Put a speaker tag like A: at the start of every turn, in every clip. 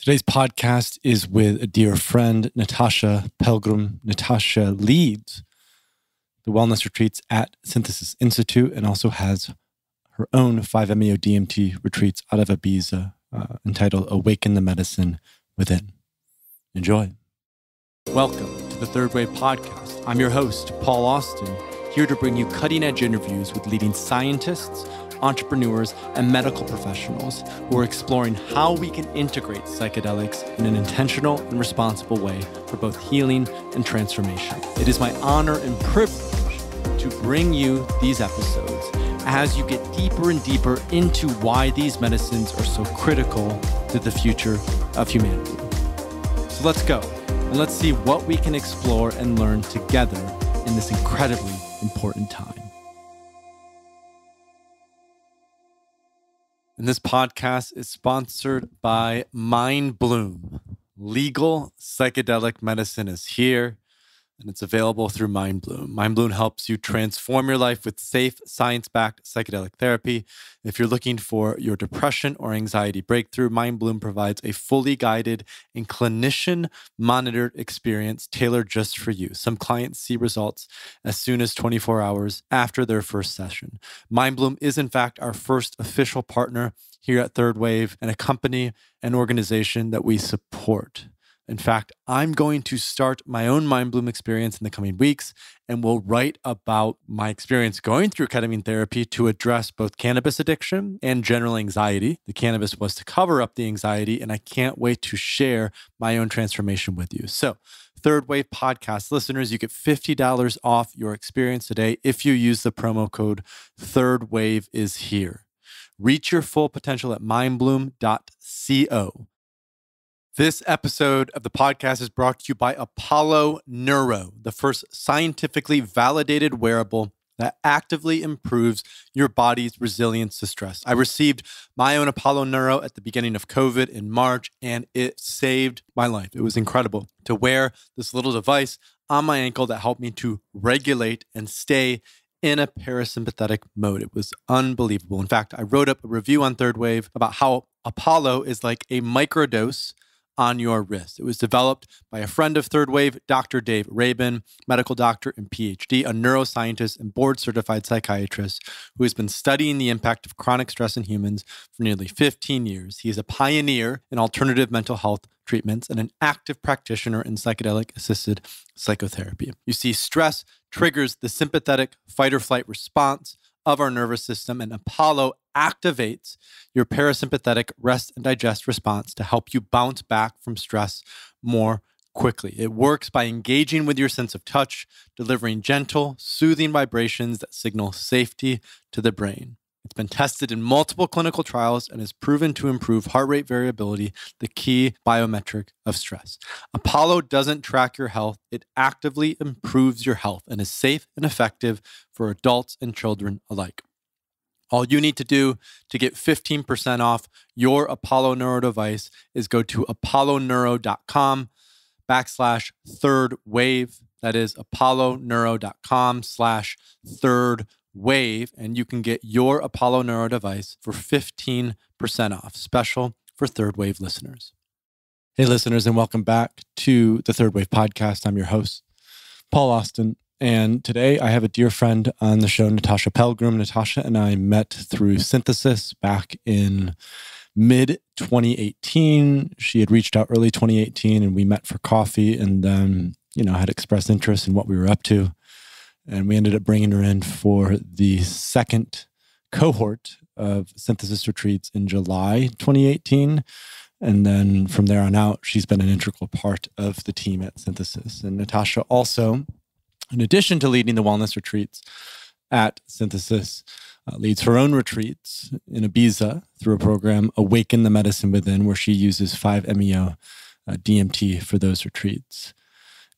A: Today's podcast is with a dear friend, Natasja Pelgrom. Natasja leads the wellness retreats at Synthesis Institute and also has her own 5-MeO DMT retreats out of Ibiza uh, entitled Awaken the Medicine Within. Enjoy. Welcome to the Third Wave Podcast. I'm your host, Paul Austin, here to bring you cutting edge interviews with leading scientists entrepreneurs, and medical professionals who are exploring how we can integrate psychedelics in an intentional and responsible way for both healing and transformation. It is my honor and privilege to bring you these episodes as you get deeper and deeper into why these medicines are so critical to the future of humanity. So let's go and let's see what we can explore and learn together in this incredibly important time. And this podcast is sponsored by MindBloom. Legal psychedelic medicine is here and it's available through MindBloom. MindBloom helps you transform your life with safe, science backed psychedelic therapy. If you're looking for your depression or anxiety breakthrough, MindBloom provides a fully guided and clinician monitored experience tailored just for you. Some clients see results as soon as 24 hours after their first session. MindBloom is, in fact, our first official partner here at Third Wave and a company and organization that we support. In fact, I'm going to start my own MindBloom experience in the coming weeks and will write about my experience going through ketamine therapy to address both cannabis addiction and general anxiety. The cannabis was to cover up the anxiety, and I can't wait to share my own transformation with you. So, Third Wave Podcast listeners, you get $50 off your experience today if you use the promo code Third Wave is here. Reach your full potential at mindbloom.co. This episode of the podcast is brought to you by Apollo Neuro, the first scientifically validated wearable that actively improves your body's resilience to stress. I received my own Apollo Neuro at the beginning of COVID in March, and it saved my life. It was incredible to wear this little device on my ankle that helped me to regulate and stay in a parasympathetic mode. It was unbelievable. In fact, I wrote up a review on Third Wave about how Apollo is like a microdose on your wrist. It was developed by a friend of Third Wave, Dr. Dave Rabin, medical doctor and PhD, a neuroscientist and board certified psychiatrist who has been studying the impact of chronic stress in humans for nearly 15 years. He is a pioneer in alternative mental health treatments and an active practitioner in psychedelic assisted psychotherapy. You see, stress triggers the sympathetic fight or flight response of our nervous system, and Apollo activates your parasympathetic rest and digest response to help you bounce back from stress more quickly. It works by engaging with your sense of touch, delivering gentle, soothing vibrations that signal safety to the brain. It's been tested in multiple clinical trials and is proven to improve heart rate variability, the key biometric of stress. Apollo doesn't track your health, it actively improves your health and is safe and effective for adults and children alike. All you need to do to get 15% off your Apollo Neuro device is go to apolloneuro.com backslash third wave. That is apolloneuro.com slash third wave. And you can get your Apollo Neuro device for 15% off, special for third wave listeners. Hey, listeners, and welcome back to the Third Wave Podcast. I'm your host, Paul Austin. And today I have a dear friend on the show, Natasja Pelgrom. Natasja and I met through Synthesis back in mid 2018. She had reached out early 2018 and we met for coffee and then, you know, had expressed interest in what we were up to. And we ended up bringing her in for the second cohort of synthesis retreats in July 2018. And then from there on out, she's been an integral part of the team at Synthesis. And Natasja also in addition to leading the wellness retreats at Synthesis, uh, leads her own retreats in Ibiza through a program, Awaken the Medicine Within, where she uses 5-MeO uh, DMT for those retreats.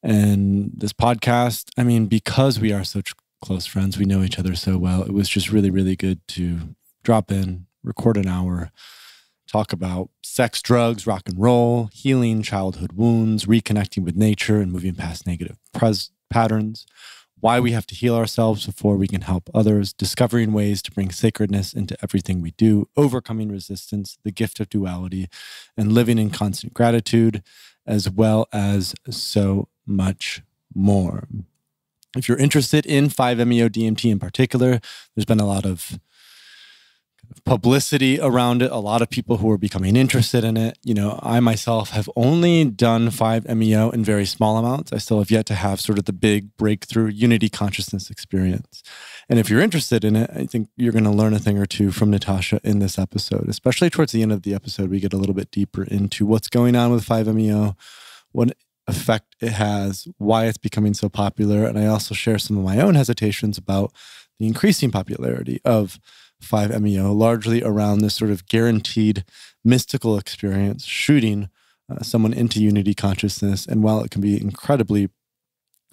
A: And this podcast, I mean, because we are such close friends, we know each other so well, it was just really, really good to drop in, record an hour, talk about sex, drugs, rock and roll, healing childhood wounds, reconnecting with nature, and moving past negative patterns, why we have to heal ourselves before we can help others, discovering ways to bring sacredness into everything we do, overcoming resistance, the gift of duality, and living in constant gratitude, as well as so much more. If you're interested in 5-MeO DMT in particular, there's been a lot of publicity around it, a lot of people who are becoming interested in it. You know, I myself have only done 5-MeO in very small amounts. I still have yet to have sort of the big breakthrough unity consciousness experience. And if you're interested in it, I think you're going to learn a thing or two from Natasja in this episode, especially towards the end of the episode. We get a little bit deeper into what's going on with 5-MeO, what effect it has, why it's becoming so popular. And I also share some of my own hesitations about the increasing popularity of 5-MeO, largely around this sort of guaranteed mystical experience, shooting uh, someone into unity consciousness. And while it can be incredibly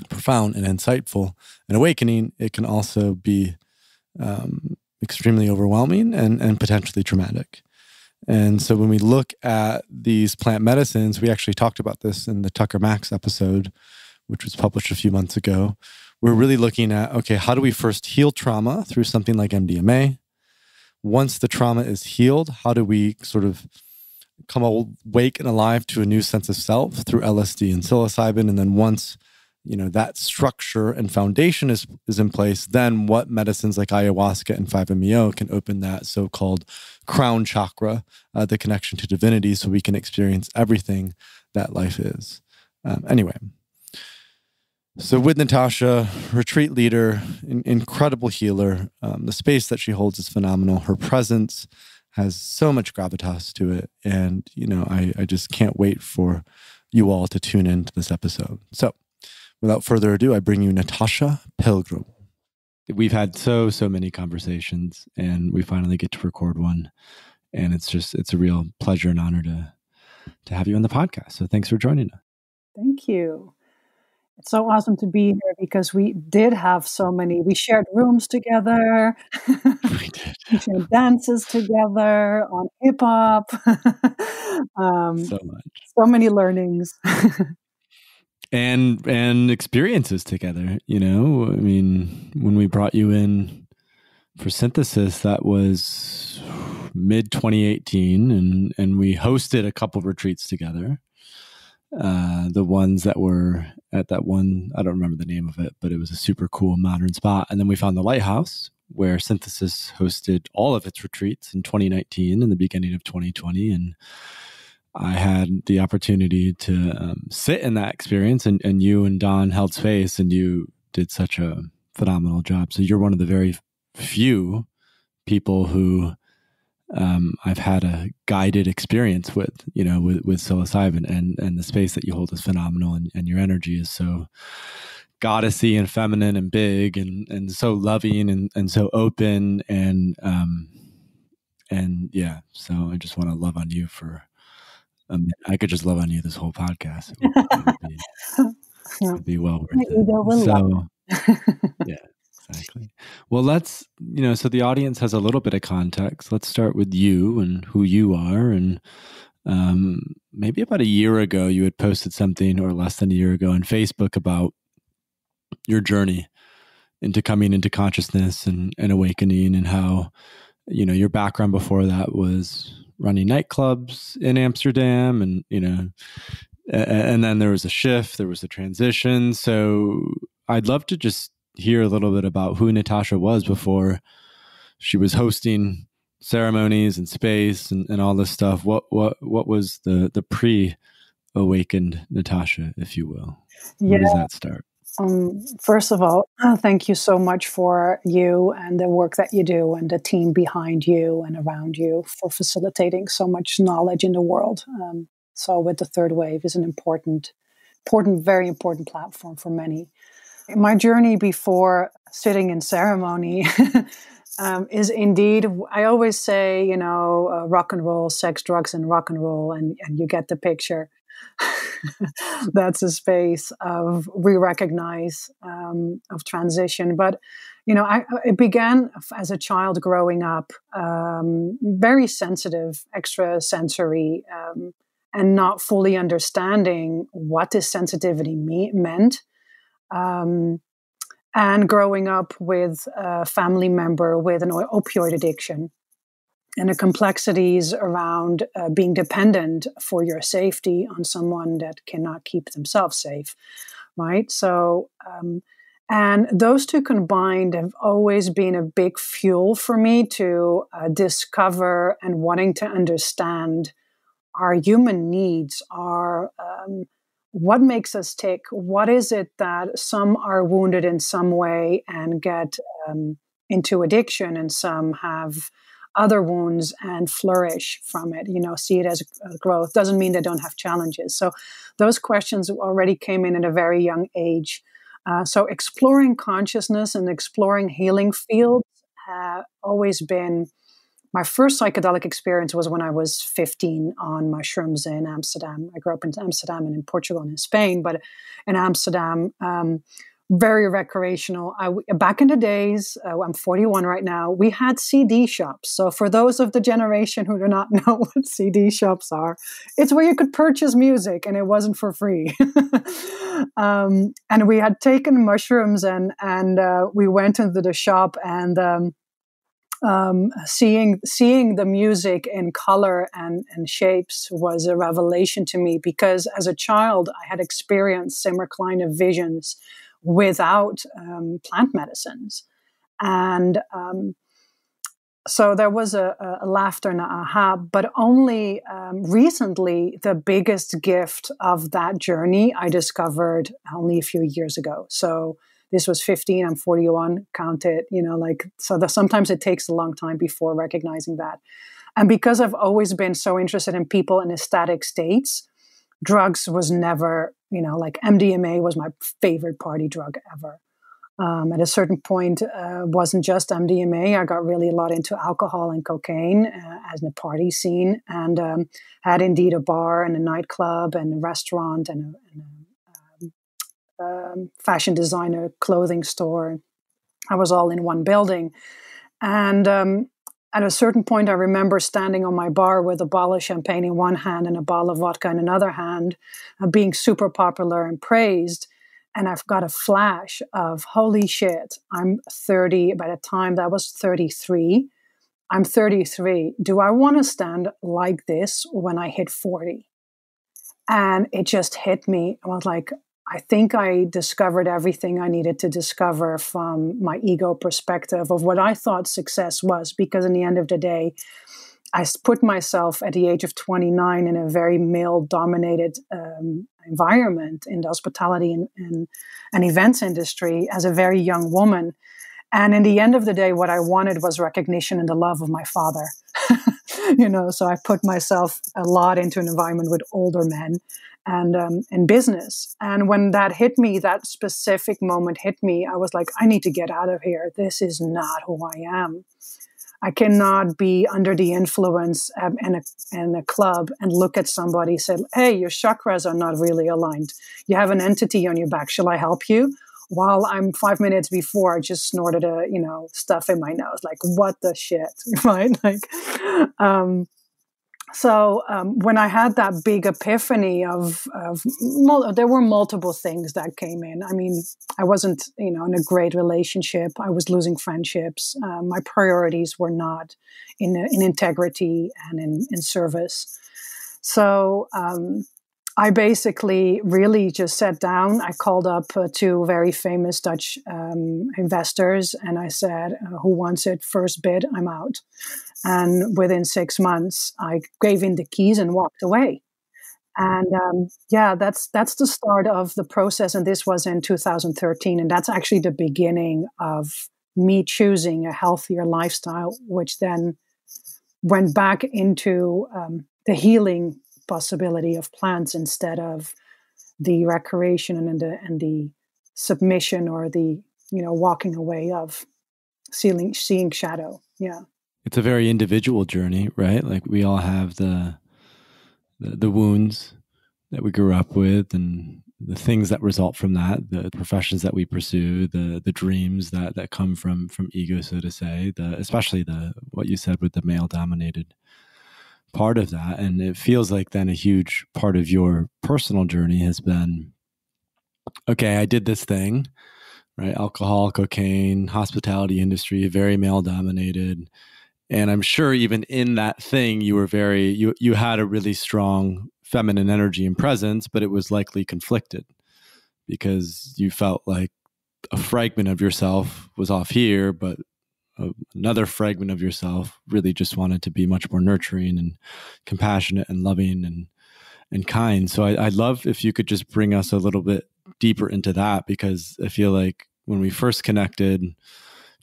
A: profound and insightful and awakening, it can also be um, extremely overwhelming and, and potentially traumatic. And so when we look at these plant medicines, we actually talked about this in the Tucker Max episode, which was published a few months ago. We're really looking at okay, how do we first heal trauma through something like MDMA? once the trauma is healed, how do we sort of come awake and alive to a new sense of self through LSD and psilocybin? And then once you know that structure and foundation is is in place, then what medicines like ayahuasca and 5-MeO can open that so-called crown chakra, uh, the connection to divinity, so we can experience everything that life is. Um, anyway, so, with Natasja, retreat leader, in, incredible healer, um, the space that she holds is phenomenal. Her presence has so much gravitas to it. And, you know, I, I just can't wait for you all to tune into this episode. So, without further ado, I bring you Natasja Pelgrom. We've had so, so many conversations, and we finally get to record one. And it's just, it's a real pleasure and honor to, to have you on the podcast. So, thanks for joining us.
B: Thank you. It's so awesome to be here because we did have so many. We shared rooms together. We did. we shared dances together on hip hop.
A: um, so much.
B: So many learnings.
A: And and experiences together. You know, I mean, when we brought you in for synthesis, that was mid 2018, and and we hosted a couple retreats together uh, the ones that were at that one, I don't remember the name of it, but it was a super cool modern spot. And then we found the lighthouse where Synthesis hosted all of its retreats in 2019 and the beginning of 2020. And I had the opportunity to um, sit in that experience, and, and you and Don held space, and you did such a phenomenal job. So you're one of the very few people who um, I've had a guided experience with, you know, with, with psilocybin and, and the space that you hold is phenomenal and, and your energy is so goddessy and feminine and big and, and so loving and, and so open and, um, and yeah, so I just want to love on you for, um, I could just love on you this whole podcast. It would, it would be, would be well worth it. So, yeah exactly. Well, let's, you know, so the audience has a little bit of context. Let's start with you and who you are. And um, maybe about a year ago, you had posted something, or less than a year ago, on Facebook about your journey into coming into consciousness and, and awakening, and how, you know, your background before that was running nightclubs in Amsterdam, and, you know, and then there was a shift, there was a transition. So I'd love to just hear a little bit about who Natasja was before she was hosting ceremonies and space and, and all this stuff. What what what was the the pre awakened Natasja, if you will? Yeah. Where does that start?
B: Um, first of all, thank you so much for you and the work that you do and the team behind you and around you for facilitating so much knowledge in the world. Um, so, with the third wave is an important, important, very important platform for many. My journey before sitting in ceremony um, is indeed, I always say, you know, uh, rock and roll, sex, drugs, and rock and roll, and, and you get the picture. That's a space of we recognize um, of transition. But, you know, I, it began as a child growing up, um, very sensitive, extra sensory, um, and not fully understanding what this sensitivity me- meant um, and growing up with a family member with an opioid addiction and the complexities around uh, being dependent for your safety on someone that cannot keep themselves safe, right? So, um, and those two combined have always been a big fuel for me to uh, discover and wanting to understand our human needs, our um, what makes us tick what is it that some are wounded in some way and get um, into addiction and some have other wounds and flourish from it you know see it as a growth doesn't mean they don't have challenges so those questions already came in at a very young age uh, so exploring consciousness and exploring healing fields have always been my first psychedelic experience was when I was 15 on mushrooms in Amsterdam. I grew up in Amsterdam and in Portugal and in Spain, but in Amsterdam, um, very recreational. I, back in the days, uh, I'm 41 right now, we had CD shops. So, for those of the generation who do not know what CD shops are, it's where you could purchase music and it wasn't for free. um, and we had taken mushrooms and, and uh, we went into the shop and um, um, seeing seeing the music in color and, and shapes was a revelation to me because as a child I had experienced kind of visions without um, plant medicines, and um, so there was a, a, laughter and a aha. But only um, recently, the biggest gift of that journey I discovered only a few years ago. So this was 15 i'm 41 count it you know like so that sometimes it takes a long time before recognizing that and because i've always been so interested in people in ecstatic states drugs was never you know like mdma was my favorite party drug ever um, at a certain point uh, wasn't just mdma i got really a lot into alcohol and cocaine uh, as in the party scene and um, had indeed a bar and a nightclub and a restaurant and a, and a um, fashion designer, clothing store. I was all in one building. And um, at a certain point, I remember standing on my bar with a bottle of champagne in one hand and a bottle of vodka in another hand, uh, being super popular and praised. And I've got a flash of holy shit, I'm 30. By the time that was 33, I'm 33. Do I want to stand like this when I hit 40? And it just hit me. I was like, I think I discovered everything I needed to discover from my ego perspective of what I thought success was. Because in the end of the day, I put myself at the age of 29 in a very male dominated um, environment in the hospitality and, and, and events industry as a very young woman. And in the end of the day, what I wanted was recognition and the love of my father. you know, so I put myself a lot into an environment with older men and um, and business. And when that hit me, that specific moment hit me, I was like, I need to get out of here. This is not who I am. I cannot be under the influence um, in, a, in a club and look at somebody say, "Hey, your chakras are not really aligned. You have an entity on your back. Shall I help you?" While I'm five minutes before, I just snorted a you know stuff in my nose. Like what the shit, right? Like, um, so um, when I had that big epiphany of, of mul- there were multiple things that came in. I mean, I wasn't, you know, in a great relationship. I was losing friendships. Uh, my priorities were not in in integrity and in, in service. So um, I basically really just sat down. I called up uh, two very famous Dutch um, investors and I said, uh, Who wants it? First bid, I'm out. And within six months, I gave in the keys and walked away. And um, yeah, that's that's the start of the process. And this was in 2013, and that's actually the beginning of me choosing a healthier lifestyle, which then went back into um, the healing possibility of plants instead of the recreation and the and the submission or the you know walking away of seeing seeing shadow. Yeah
A: it's a very individual journey, right? Like we all have the, the the, wounds that we grew up with and the things that result from that, the professions that we pursue, the the dreams that that come from from ego, so to say, the especially the what you said with the male dominated part of that. And it feels like then a huge part of your personal journey has been okay, I did this thing right? Alcohol, cocaine, hospitality industry, very male dominated. And I'm sure even in that thing, you were very, you, you had a really strong feminine energy and presence, but it was likely conflicted because you felt like a fragment of yourself was off here, but uh, another fragment of yourself really just wanted to be much more nurturing and compassionate and loving and and kind. So I, would love if you could just bring us a little bit deeper into that because I feel like when we first connected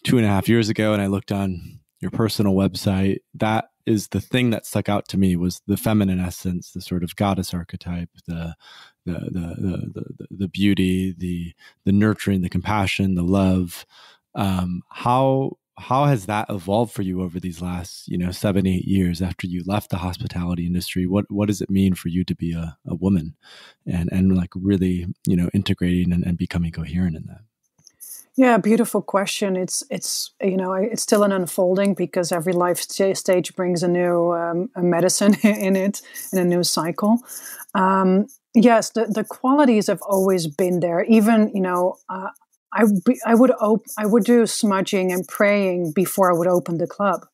A: two and a half years ago and I looked on your personal website, that is the thing that stuck out to me was the feminine essence, the sort of goddess archetype, the the the the the, the beauty, the the nurturing, the compassion, the love. Um, how how has that evolved for you over these last you know seven eight years after you left the hospitality industry? What what does it mean for you to be a, a woman and and like really you know integrating and, and becoming coherent in that
B: yeah beautiful question. It's it's you know it's still an unfolding because every life stage brings a new um, a medicine in it and a new cycle. Um, yes the, the qualities have always been there. Even you know uh, I, I would op- I would do smudging and praying before I would open the club.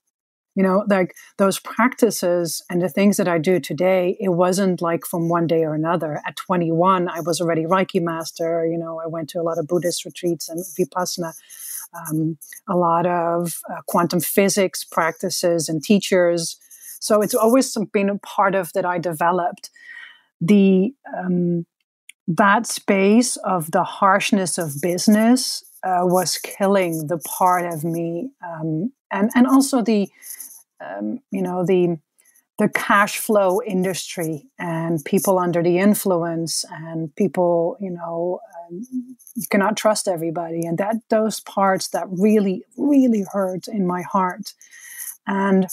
B: You know, like those practices and the things that I do today, it wasn't like from one day or another. At 21, I was already Reiki master. You know, I went to a lot of Buddhist retreats and Vipassana, um, a lot of uh, quantum physics practices and teachers. So it's always been a part of that I developed. The um, that space of the harshness of business uh, was killing the part of me, um, and and also the um, you know the the cash flow industry and people under the influence and people you know um, you cannot trust everybody. And that those parts that really really hurt in my heart. And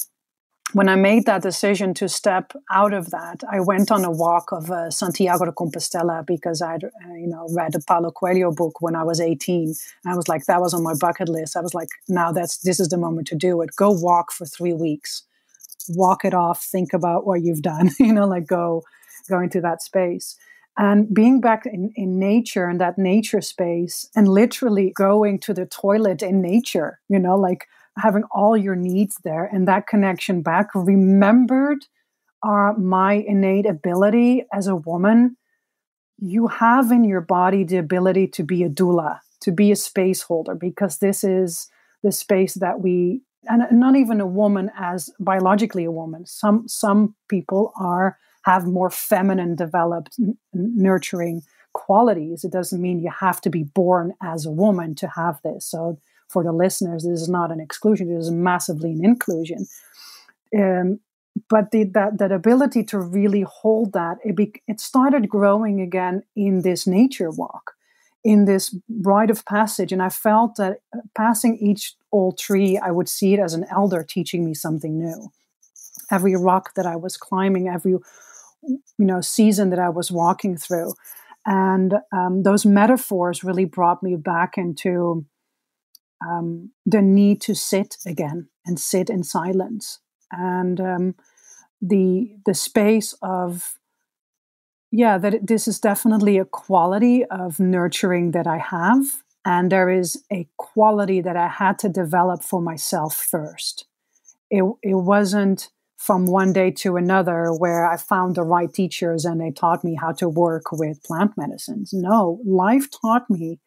B: when I made that decision to step out of that, I went on a walk of uh, Santiago de Compostela because I'd, uh, you know, read a Paulo Coelho book when I was 18. And I was like, that was on my bucket list. I was like, now that's, this is the moment to do it. Go walk for three weeks, walk it off, think about what you've done, you know, like go, go into that space. And being back in, in nature, in that nature space, and literally going to the toilet in nature, you know, like having all your needs there and that connection back. Remembered are my innate ability as a woman. You have in your body the ability to be a doula to be a space holder because this is the space that we and not even a woman as biologically a woman. Some some people are have more feminine developed n- nurturing qualities. It doesn't mean you have to be born as a woman to have this. So for the listeners, this is not an exclusion; this is massively an inclusion. Um, but the, that that ability to really hold that it, be, it started growing again in this nature walk, in this rite of passage, and I felt that uh, passing each old tree, I would see it as an elder teaching me something new. Every rock that I was climbing, every you know season that I was walking through, and um, those metaphors really brought me back into um, the need to sit again and sit in silence. And um, the the space of yeah that it, this is definitely a quality of nurturing that i have and there is a quality that i had to develop for myself first. It, it wasn't from one day to another where i found the right teachers and they taught me how to work with plant medicines. No life taught me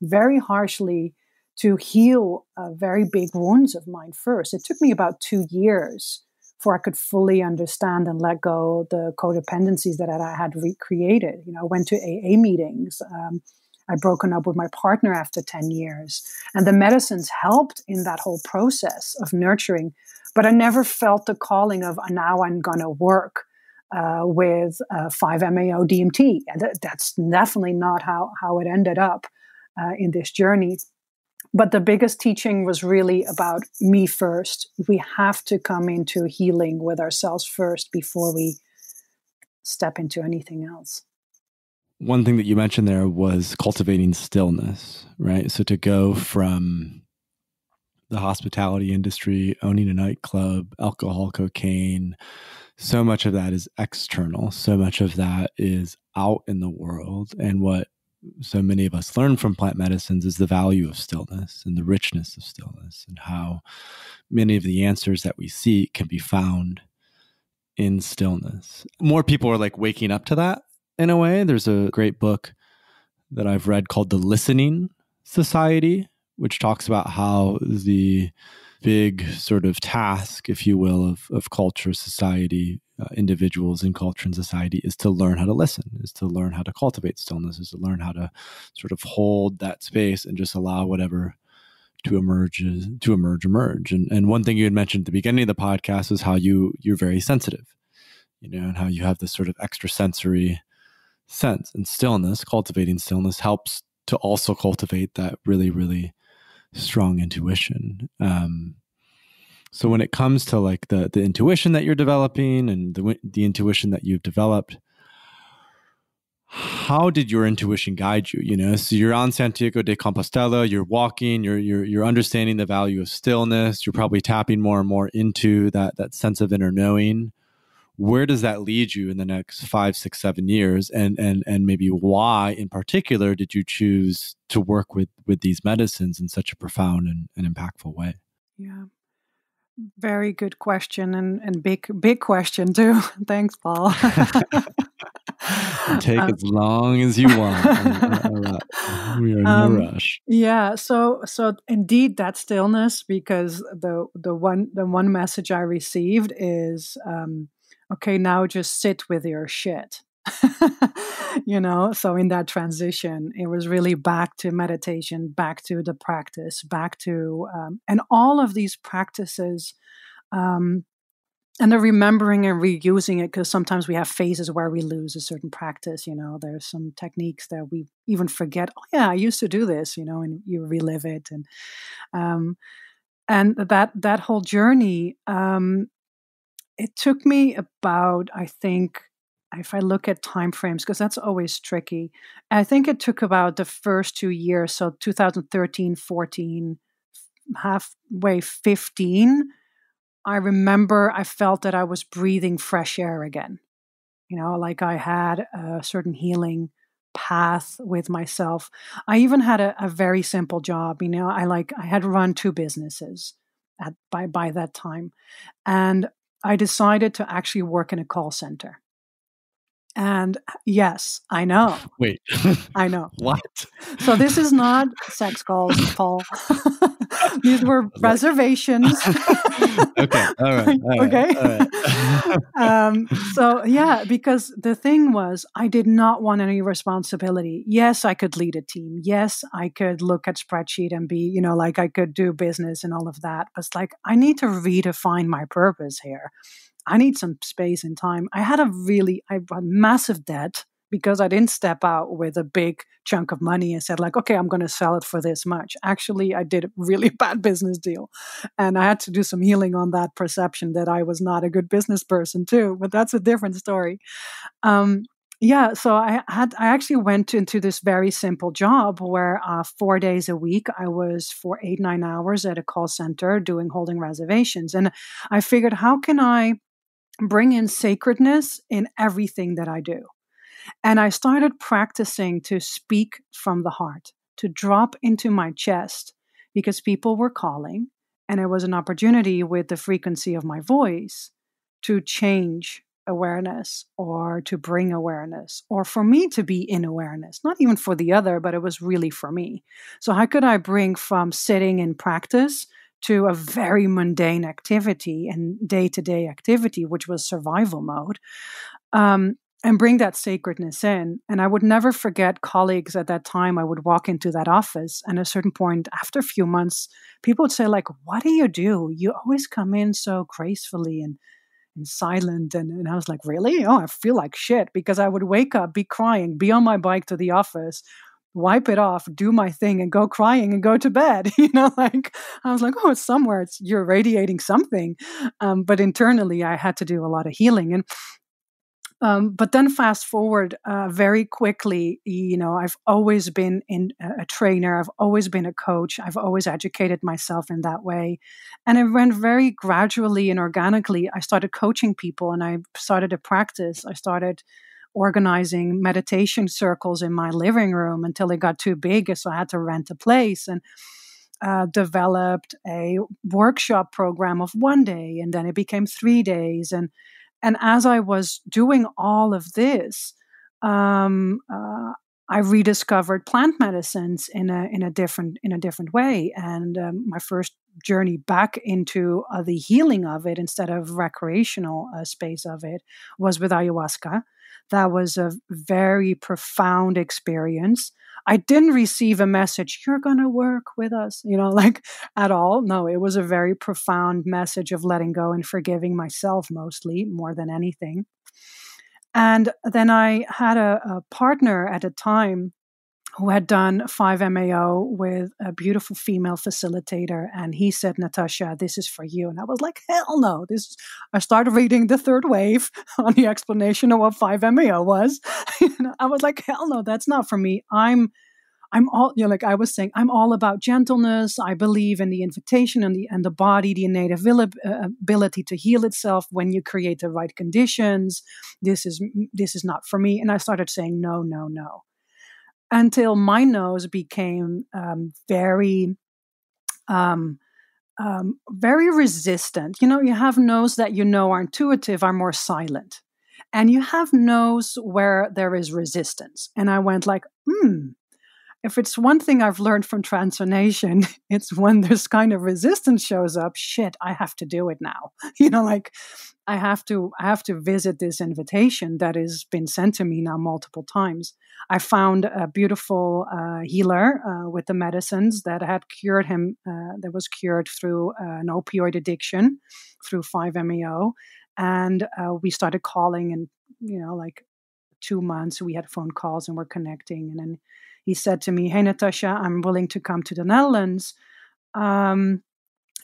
B: very harshly to heal uh, very big wounds of mine first. It took me about two years before I could fully understand and let go the codependencies that I had recreated. You know, I went to AA meetings. Um, I'd broken up with my partner after 10 years. And the medicines helped in that whole process of nurturing. But I never felt the calling of now I'm going to work uh, with uh, 5-MeO DMT. And that's definitely not how, how it ended up uh, in this journey but the biggest teaching was really about me first. We have to come into healing with ourselves first before we step into anything else.
A: One thing that you mentioned there was cultivating stillness, right? So to go from the hospitality industry, owning a nightclub, alcohol, cocaine, so much of that is external. So much of that is out in the world. And what so many of us learn from plant medicines is the value of stillness and the richness of stillness and how many of the answers that we seek can be found in stillness. More people are like waking up to that in a way. There's a great book that I've read called The Listening Society, which talks about how the big sort of task, if you will, of, of culture, society, uh, individuals in culture and society is to learn how to listen, is to learn how to cultivate stillness, is to learn how to sort of hold that space and just allow whatever to emerge to emerge emerge. And and one thing you had mentioned at the beginning of the podcast is how you you're very sensitive, you know, and how you have this sort of extrasensory sense and stillness. Cultivating stillness helps to also cultivate that really really strong intuition. Um, so when it comes to like the the intuition that you're developing and the the intuition that you've developed, how did your intuition guide you? You know, so you're on Santiago de Compostela, you're walking, you're you're you're understanding the value of stillness. You're probably tapping more and more into that that sense of inner knowing. Where does that lead you in the next five, six, seven years? And and and maybe why, in particular, did you choose to work with with these medicines in such a profound and, and impactful way?
B: Yeah. Very good question and, and big big question too. Thanks, Paul.
A: Take um, as long as you want. we are in um, no rush.
B: Yeah. So so indeed that stillness because the the one the one message I received is um, okay now just sit with your shit. you know, so in that transition, it was really back to meditation, back to the practice, back to, um, and all of these practices, um, and the remembering and reusing it because sometimes we have phases where we lose a certain practice you know there's some techniques that we even forget oh yeah i used to do this you know and you relive it and um and that that whole journey um it took me about i think if I look at time frames, because that's always tricky, I think it took about the first two years, so 2013, 14, halfway 15. I remember I felt that I was breathing fresh air again. You know, like I had a certain healing path with myself. I even had a, a very simple job. You know, I like I had run two businesses at by by that time, and I decided to actually work in a call center. And yes, I know.
A: Wait.
B: I know.
A: what?
B: So this is not sex calls, Paul. These were reservations.
A: okay. All right. All
B: okay. All right. um, so yeah, because the thing was, I did not want any responsibility. Yes, I could lead a team. Yes, I could look at spreadsheet and be, you know, like I could do business and all of that. But it's like I need to redefine my purpose here. I need some space and time. I had a really, I had massive debt because I didn't step out with a big chunk of money and said like, okay, I'm going to sell it for this much. Actually, I did a really bad business deal, and I had to do some healing on that perception that I was not a good business person too. But that's a different story. Um, yeah, so I had I actually went into this very simple job where uh, four days a week I was for eight nine hours at a call center doing holding reservations, and I figured how can I bring in sacredness in everything that I do. And I started practicing to speak from the heart, to drop into my chest because people were calling. And it was an opportunity with the frequency of my voice to change awareness or to bring awareness or for me to be in awareness, not even for the other, but it was really for me. So, how could I bring from sitting in practice to a very mundane activity and day to day activity, which was survival mode, um, and bring that sacredness in. And I would never forget colleagues at that time. I would walk into that office, and at a certain point, after a few months, people would say, like, what do you do? You always come in so gracefully and and silent and, and i was like really oh i feel like shit because i would wake up be crying be on my bike to the office wipe it off, do my thing, and go crying and go to bed. you know, like I was like, oh, it's somewhere. It's you're radiating something. Um, but internally, I had to do a lot of healing. And um, but then fast forward uh, very quickly, you know, I've always been in a trainer. I've always been a coach. I've always educated myself in that way. And it went very gradually and organically. I started coaching people and I started to practice. I started organizing meditation circles in my living room until it got too big. So I had to rent a place and uh, developed a workshop program of one day, and then it became three days. And and as I was doing all of this, um, uh, I rediscovered plant medicines in a in a different in a different way, and um, my first journey back into uh, the healing of it instead of recreational uh, space of it was with ayahuasca. That was a very profound experience. I didn't receive a message, you're going to work with us, you know, like at all. No, it was a very profound message of letting go and forgiving myself mostly more than anything. And then I had a, a partner at a time who had done 5-MeO with a beautiful female facilitator. And he said, Natasja, this is for you. And I was like, hell no. This I started reading the third wave on the explanation of what 5-MeO was. I was like, hell no, that's not for me. I'm I'm all you know, like I was saying, I'm all about gentleness. I believe in the invitation and the and the body, the innate uh, ability to heal itself when you create the right conditions. This is this is not for me. And I started saying no, no, no until my nose became um, very um, um, very resistant. You know, you have no's that you know are intuitive, are more silent. And you have no's where there is resistance. And I went like, hmm, if it's one thing I've learned from transformation, it's when this kind of resistance shows up, shit, I have to do it now. You know, like I have to I have to visit this invitation that has been sent to me now multiple times. I found a beautiful uh, healer uh, with the medicines that had cured him, uh, that was cured through uh, an opioid addiction through 5-MeO. And uh, we started calling and, you know, like two months, we had phone calls and we're connecting. And then he said to me, Hey, Natasja, I'm willing to come to the Netherlands. Um,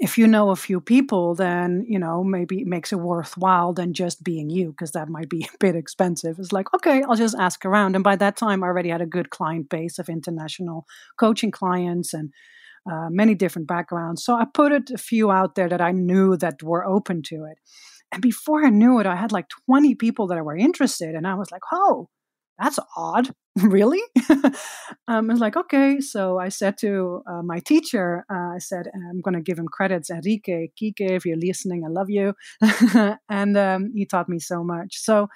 B: if you know a few people, then, you know, maybe it makes it worthwhile than just being you, because that might be a bit expensive. It's like, okay, I'll just ask around. And by that time, I already had a good client base of international coaching clients and uh, many different backgrounds. So I put it a few out there that I knew that were open to it. And before I knew it, I had like 20 people that were interested. And I was like, oh, that's odd. really? um, I was like, okay. So I said to uh, my teacher, uh, I said, I'm going to give him credits. Enrique, Kike, if you're listening, I love you. and um, he taught me so much. So,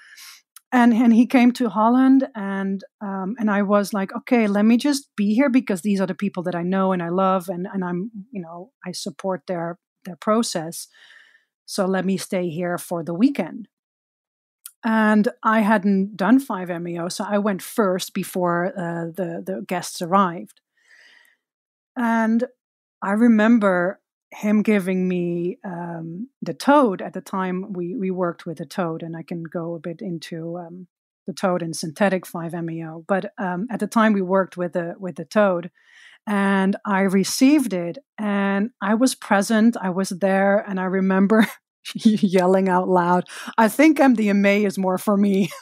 B: and and he came to Holland, and um, and I was like, okay, let me just be here because these are the people that I know and I love, and and I'm, you know, I support their their process. So let me stay here for the weekend and I hadn't done 5-MeO, so I went first before uh, the the guests arrived. And I remember him giving me um, the toad at the time we we worked with the toad, and I can go a bit into um, the toad and synthetic 5-MeO. But um, at the time we worked with the with the toad, and I received it, and I was present. I was there, and I remember yelling out loud, I think MDMA is more for me.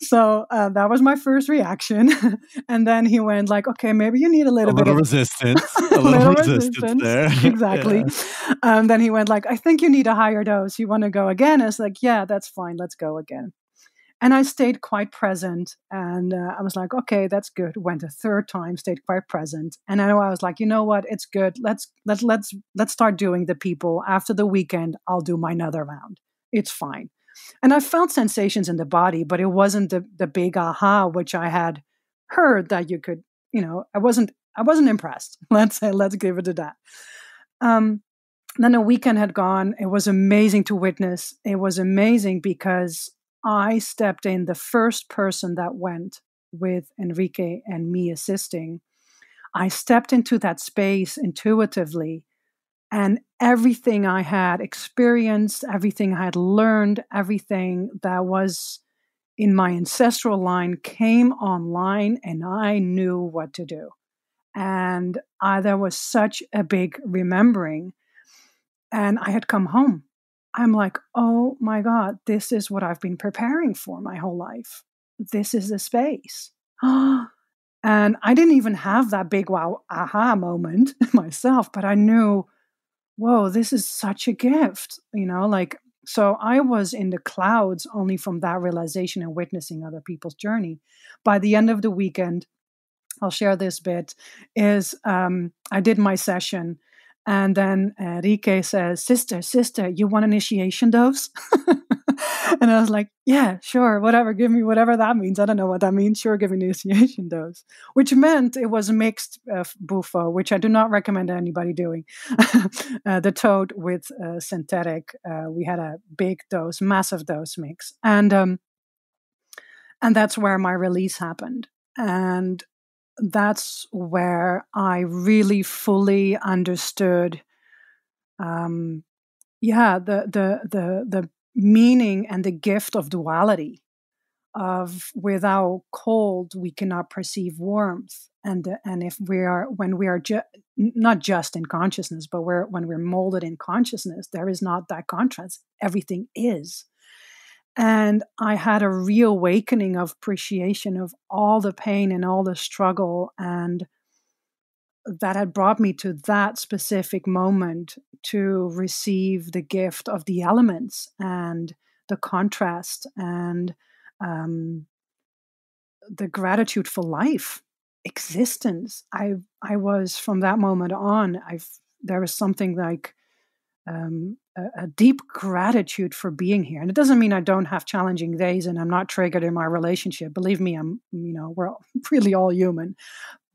B: so uh, that was my first reaction. and then he went like, okay, maybe you need a little
A: a
B: bit
A: little
B: of
A: resistance. A little, little resistance, resistance, there.
B: exactly. Yeah. Um, then he went like, I think you need a higher dose. You want to go again? It's like, yeah, that's fine. Let's go again. And I stayed quite present. And uh, I was like, okay, that's good. Went a third time, stayed quite present. And I I was like, you know what? It's good. Let's let let's let's start doing the people. After the weekend, I'll do my another round. It's fine. And I felt sensations in the body, but it wasn't the the big aha which I had heard that you could, you know, I wasn't I wasn't impressed. Let's say let's give it to that. Um, then a weekend had gone. It was amazing to witness. It was amazing because I stepped in the first person that went with Enrique and me assisting. I stepped into that space intuitively, and everything I had experienced, everything I had learned, everything that was in my ancestral line came online, and I knew what to do. And I, there was such a big remembering. And I had come home I'm like, oh my God, this is what I've been preparing for my whole life. This is the space. and I didn't even have that big wow aha moment myself, but I knew, whoa, this is such a gift. You know, like So I was in the clouds only from that realization and witnessing other people's journey. By the end of the weekend, I'll share this bit, is um, I did my session. And then Enrique says, Sister, sister, you want initiation dose? and I was like, yeah, sure, whatever, give me whatever that means. I don't know what that means. Sure, give me initiation dose, which meant it was a mixed uh, bufo, which I do not recommend anybody doing. uh, the toad with uh, synthetic, uh, we had a big dose, massive dose mix, and um, and that's where my release happened, and that's where I really fully understood. Um, yeah, the the the the meaning and the gift of duality of without cold we cannot perceive warmth and and if we are when we are ju- not just in consciousness but we're when we're molded in consciousness there is not that contrast everything is and i had a reawakening of appreciation of all the pain and all the struggle and that had brought me to that specific moment to receive the gift of the elements and the contrast and um, the gratitude for life existence. I i was from that moment on i've there was something like um, a, deep gratitude for being here and it doesn't mean i don't have challenging days and i'm not triggered in my relationship believe me i'm you know we're really all human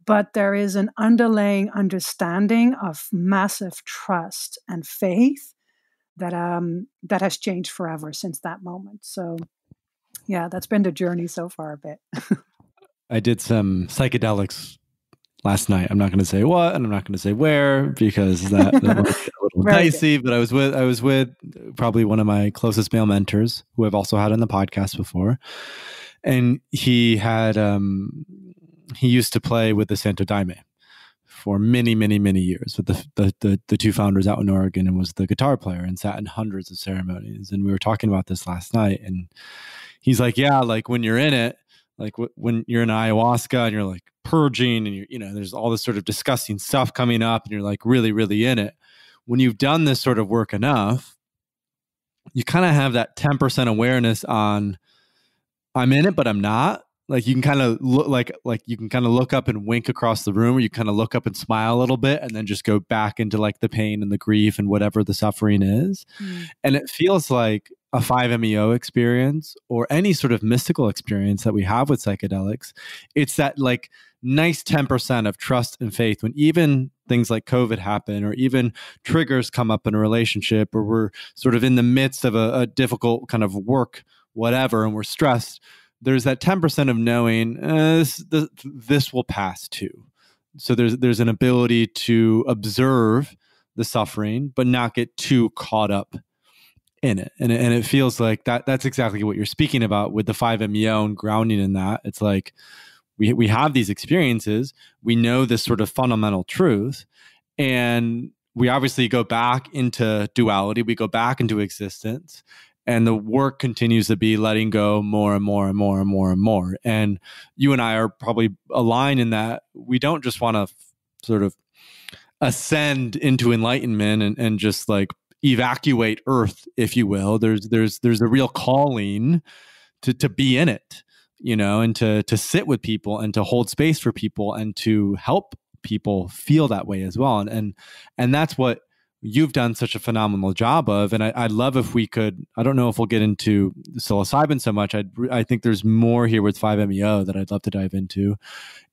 B: but there is an underlying understanding of massive trust and faith that um, that has changed forever since that moment. So, yeah, that's been the journey so far a bit.
A: I did some psychedelics last night. I'm not going to say what, and I'm not going to say where because that, that a little dicey. But I was with I was with probably one of my closest male mentors, who I've also had on the podcast before, and he had um, he used to play with the Santo Daime for many, many, many years with the, the, the, the, two founders out in Oregon and was the guitar player and sat in hundreds of ceremonies. And we were talking about this last night. And he's like, yeah, like when you're in it, like w- when you're in ayahuasca and you're like purging and you're, you know, there's all this sort of disgusting stuff coming up and you're like really, really in it. When you've done this sort of work enough, you kind of have that 10% awareness on I'm in it, but I'm not like you can kind of look like like you can kind of look up and wink across the room or you kind of look up and smile a little bit and then just go back into like the pain and the grief and whatever the suffering is mm. and it feels like a 5meo experience or any sort of mystical experience that we have with psychedelics it's that like nice 10% of trust and faith when even things like covid happen or even triggers come up in a relationship or we're sort of in the midst of a, a difficult kind of work whatever and we're stressed there's that 10% of knowing uh, this, this, this will pass too. So there's there's an ability to observe the suffering, but not get too caught up in it. And, and it feels like that that's exactly what you're speaking about with the 5MEO and grounding in that. It's like we, we have these experiences, we know this sort of fundamental truth, and we obviously go back into duality, we go back into existence, and the work continues to be letting go more and more and more and more and more. And you and i are probably aligned in that we don't just want to f- sort of ascend into enlightenment and, and just like evacuate earth if you will. There's there's there's a real calling to to be in it you know and to to sit with people and to hold space for people and to help people feel that way as well. And and, and that's what you've done such a phenomenal job of. And I, would love if we could. I don't know if we'll get into psilocybin so much. I I think there's more here with 5MEO that I'd love to dive into,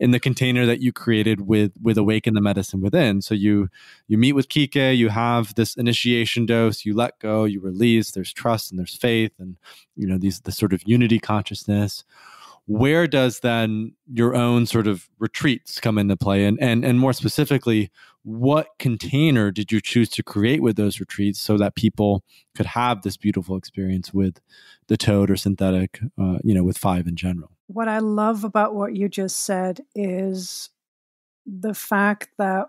A: in the container that you created with with Awaken the Medicine Within. So you you meet with Kike, you have this initiation dose, you let go, you release. There's trust and there's faith, and you know these the sort of unity consciousness where does then your own sort of retreats come into play? And and and more specifically what container did you choose to create with those retreats so that people could have this beautiful experience with the toad or synthetic uh, you know with five in general?
B: What i love about what you just said is the fact that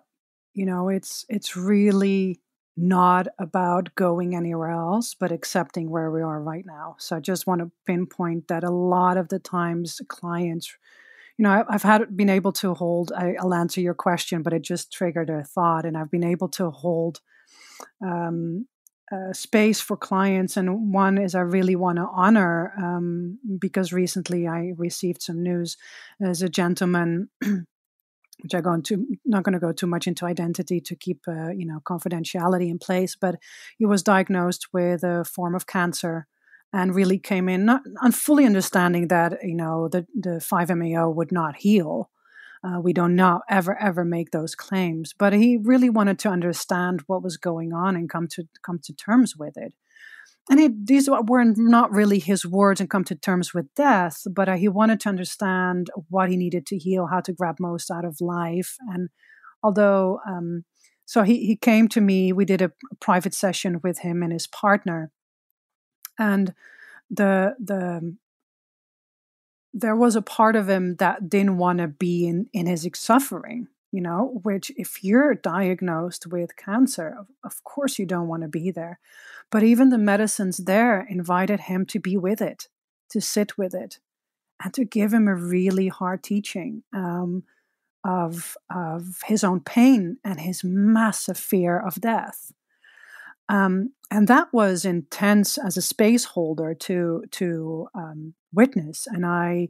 B: you know it's it's really not about going anywhere else, but accepting where we are right now. So I just want to pinpoint that a lot of the times clients, you know, I've had been able to hold, I, will answer your question, but it just triggered a thought, and I've been able to hold um, uh, space for clients, and one is I really want to honor um, because recently I received some news as a gentleman. which I go into not going to go too much into identity to keep uh, you know confidentiality in place, but he was diagnosed with a form of cancer and really came in not, not fully understanding that you know the the 5-MeO would not heal. Uh, we don't not ever ever make those claims, but he really wanted to understand what was going on and come to come to terms with it. And he, these were not really his words and come to terms with death, but uh, he wanted to understand what he needed to heal, how to grab most out of life. And although, um, so he, he came to me, we did a private session with him and his partner and the the there was a part of him that didn't want to be in in his suffering you know which if you're diagnosed with cancer of course you don't want to be there but even the medicines there invited him to be with it to sit with it and to give him a really hard teaching um, of of his own pain and his massive fear of death um, and that was intense as a space holder to to um, witness. And I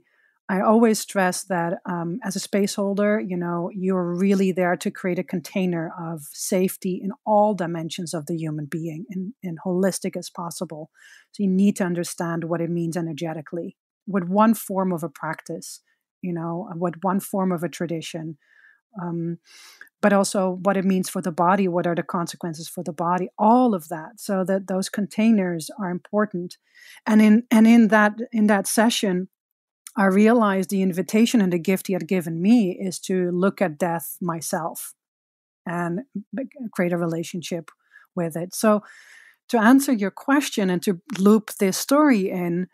B: I always stress that um, as a space holder, you know, you're really there to create a container of safety in all dimensions of the human being, in, in holistic as possible. So you need to understand what it means energetically, what one form of a practice, you know, what one form of a tradition, um, but also what it means for the body what are the consequences for the body all of that so that those containers are important and in and in that in that session i realized the invitation and the gift he had given me is to look at death myself and create a relationship with it so to answer your question and to loop this story in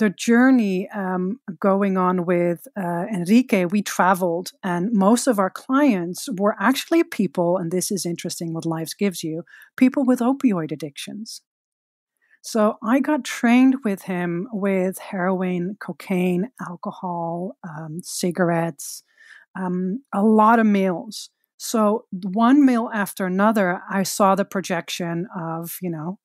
B: the journey um, going on with uh, Enrique, we traveled, and most of our clients were actually people, and this is interesting what Lives gives you people with opioid addictions. So I got trained with him with heroin, cocaine, alcohol, um, cigarettes, um, a lot of meals. So one meal after another, I saw the projection of, you know,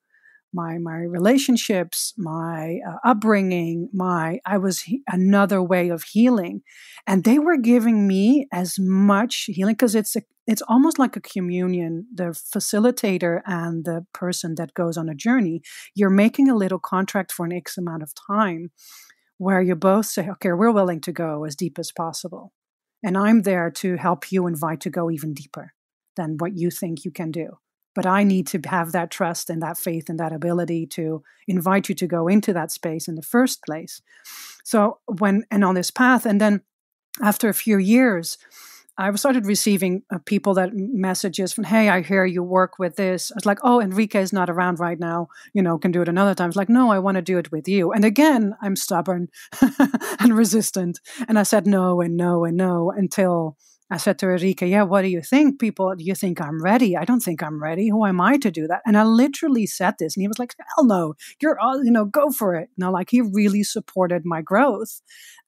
B: my my relationships, my uh, upbringing, my I was he- another way of healing, and they were giving me as much healing because it's a, it's almost like a communion. The facilitator and the person that goes on a journey, you're making a little contract for an X amount of time, where you both say, okay, we're willing to go as deep as possible, and I'm there to help you invite to go even deeper than what you think you can do but I need to have that trust and that faith and that ability to invite you to go into that space in the first place. So when and on this path, and then after a few years, I started receiving uh, people that messages from, "Hey, I hear you work with this." I was like, "Oh, Enrique is not around right now. You know, can do it another time." It's like, "No, I want to do it with you." And again, I'm stubborn and resistant, and I said no and no and no until I said to Enrique, Yeah, what do you think? People, do you think I'm ready? I don't think I'm ready. Who am I to do that? And I literally said this, and he was like, Hell no, you're all, you know, go for it. You know, like he really supported my growth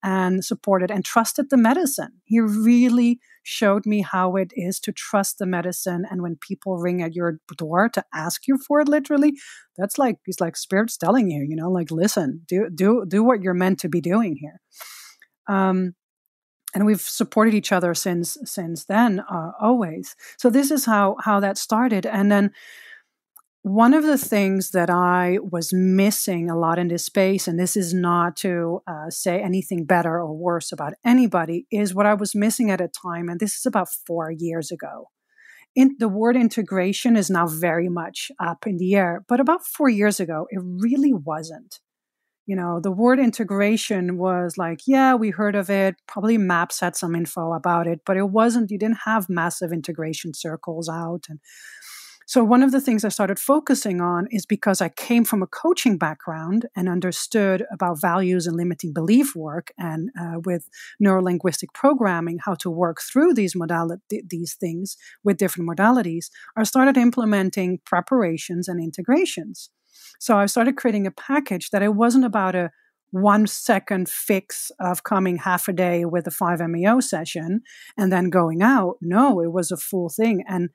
B: and supported and trusted the medicine. He really showed me how it is to trust the medicine. And when people ring at your door to ask you for it, literally, that's like, he's like, Spirit's telling you, you know, like, listen, do, do, do what you're meant to be doing here. Um, and we've supported each other since since then uh, always. So this is how how that started. And then one of the things that I was missing a lot in this space, and this is not to uh, say anything better or worse about anybody, is what I was missing at a time, and this is about four years ago. In, the word integration is now very much up in the air, but about four years ago, it really wasn't you know, the word integration was like, yeah, we heard of it. Probably Maps had some info about it, but it wasn't, you didn't have massive integration circles out. And so, one of the things I started focusing on is because I came from a coaching background and understood about values and limiting belief work, and uh, with neurolinguistic programming, how to work through these modality, these things with different modalities. I started implementing preparations and integrations. So I started creating a package that it wasn't about a one second fix of coming half a day with a 5 MEO session and then going out. No, it was a full thing. And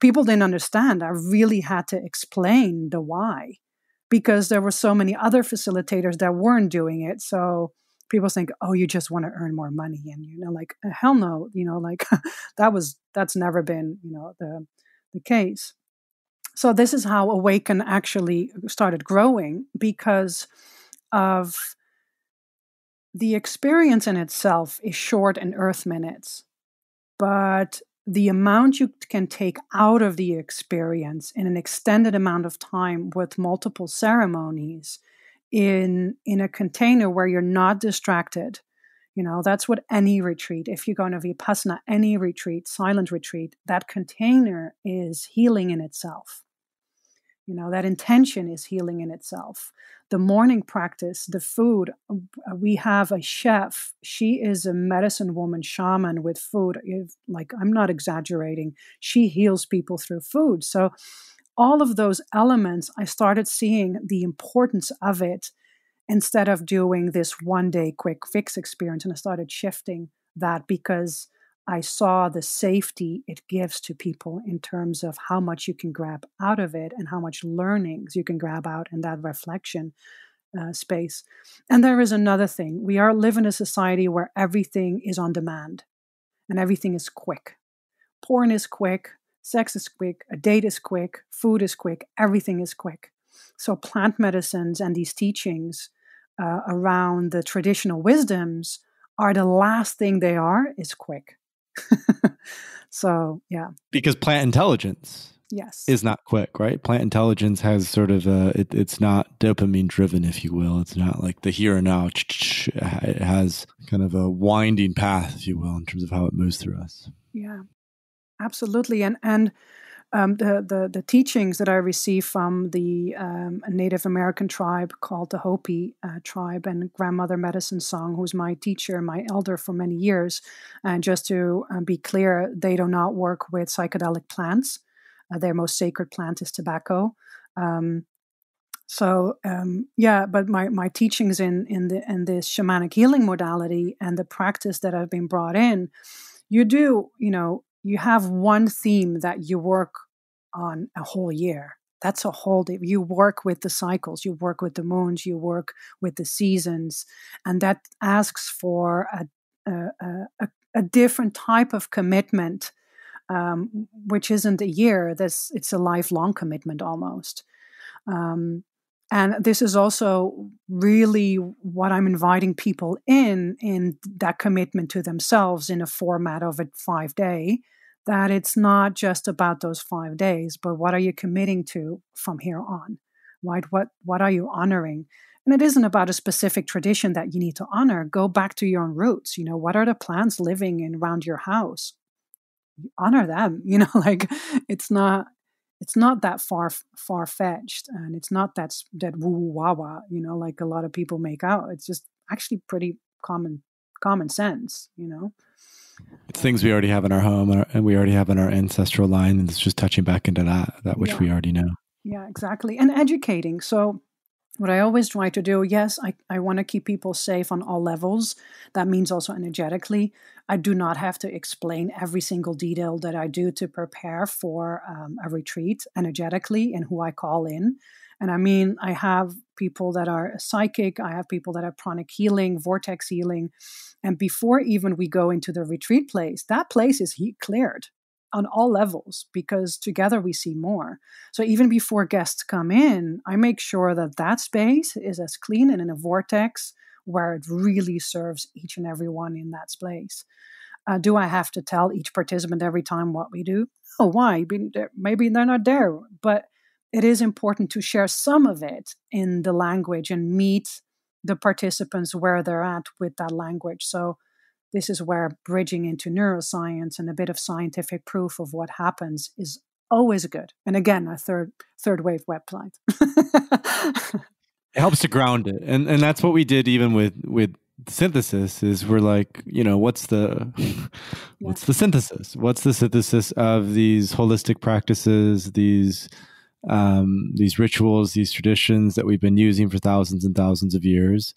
B: people didn't understand. I really had to explain the why because there were so many other facilitators that weren't doing it. So people think, oh, you just want to earn more money. And, you know, like, uh, hell no, you know, like that was, that's never been, you know, the, the case. So this is how Awaken actually started growing because of the experience in itself is short in earth minutes, but the amount you can take out of the experience in an extended amount of time with multiple ceremonies in in a container where you're not distracted you know that's what any retreat if you're going to vipassana any retreat silent retreat that container is healing in itself. You know that intention is healing in itself. The morning practice the food uh, we have a chef. She is a medicine woman shaman with food. Like i'm not exaggerating. She heals people through food. So all of those elements i started seeing the importance of it instead of doing this one day quick fix experience and i started shifting that because I saw the safety it gives to people in terms of how much you can grab out of it and how much learnings you can grab out in that reflection uh, space. And there is another thing we are live in a society where everything is on demand and everything is quick. Porn is quick, sex is quick, a date is quick, food is quick, everything is quick. So, plant medicines and these teachings uh, around the traditional wisdoms are the last thing they are is quick. So yeah.
A: Because plant intelligence
B: yes.
A: is not quick right? Plant intelligence has sort of a it, it's not dopamine driven if you will. It's not like the here and now it has kind of a winding path if you will in terms of how it moves through us.
B: Yeah. Absolutely. And and um, the, the, the teachings that I received from the um, Native American tribe called the Hopi uh, tribe and grandmother medicine song, who's my teacher, my elder for many years. And just to um, be clear, they do not work with psychedelic plants. Uh, their most sacred plant is tobacco. Um, so um, yeah, but my, my teachings in in the in this shamanic healing modality and the practice that I've been brought in, you do you know you have one theme that you work on a whole year. That's a whole day. You work with the cycles, you work with the moons, you work with the seasons, and that asks for a, a, a, a different type of commitment, um, which isn't a year. This it's a lifelong commitment almost. Um, and this is also really what i'm inviting people in in that commitment to themselves in a format of a five day that it's not just about those five days, but what are you committing to from here on? Right? What what are you honoring? And it isn't about a specific tradition that you need to honor. Go back to your own roots. You know, what are the plants living in around your house? Honor them. You know, like it's not it's not that far far fetched, and it's not that that woo woo wah wah. You know, like a lot of people make out. It's just actually pretty common common sense. You know.
A: It's things we already have in our home uh, and we already have in our ancestral line, and it's just touching back into that that which yeah. we already know.
B: Yeah, exactly, and educating. So what I always try to do, yes, I, I want to keep people safe on all levels. That means also energetically. I do not have to explain every single detail that I do to prepare for um, a retreat energetically and who I call in. And I mean, I have people that are psychic, I have people that are pranic healing, vortex healing. And before even we go into the retreat place, that place is heat cleared on all levels because together we see more. So even before guests come in, I make sure that that space is as clean and in a vortex where it really serves each and every one in that space. Uh, do I have to tell each participant every time what we do? Oh, why? Maybe they're not there, but it is important to share some of it in the language and meet the participants where they're at with that language. So, this is where bridging into neuroscience and a bit of scientific proof of what happens is always good. And again, a third third wave website.
A: it helps to ground it, and and that's what we did even with with synthesis. Is we're like, you know, what's the what's the synthesis? What's the synthesis of these holistic practices? These um, these rituals, these traditions that we've been using for thousands and thousands of years,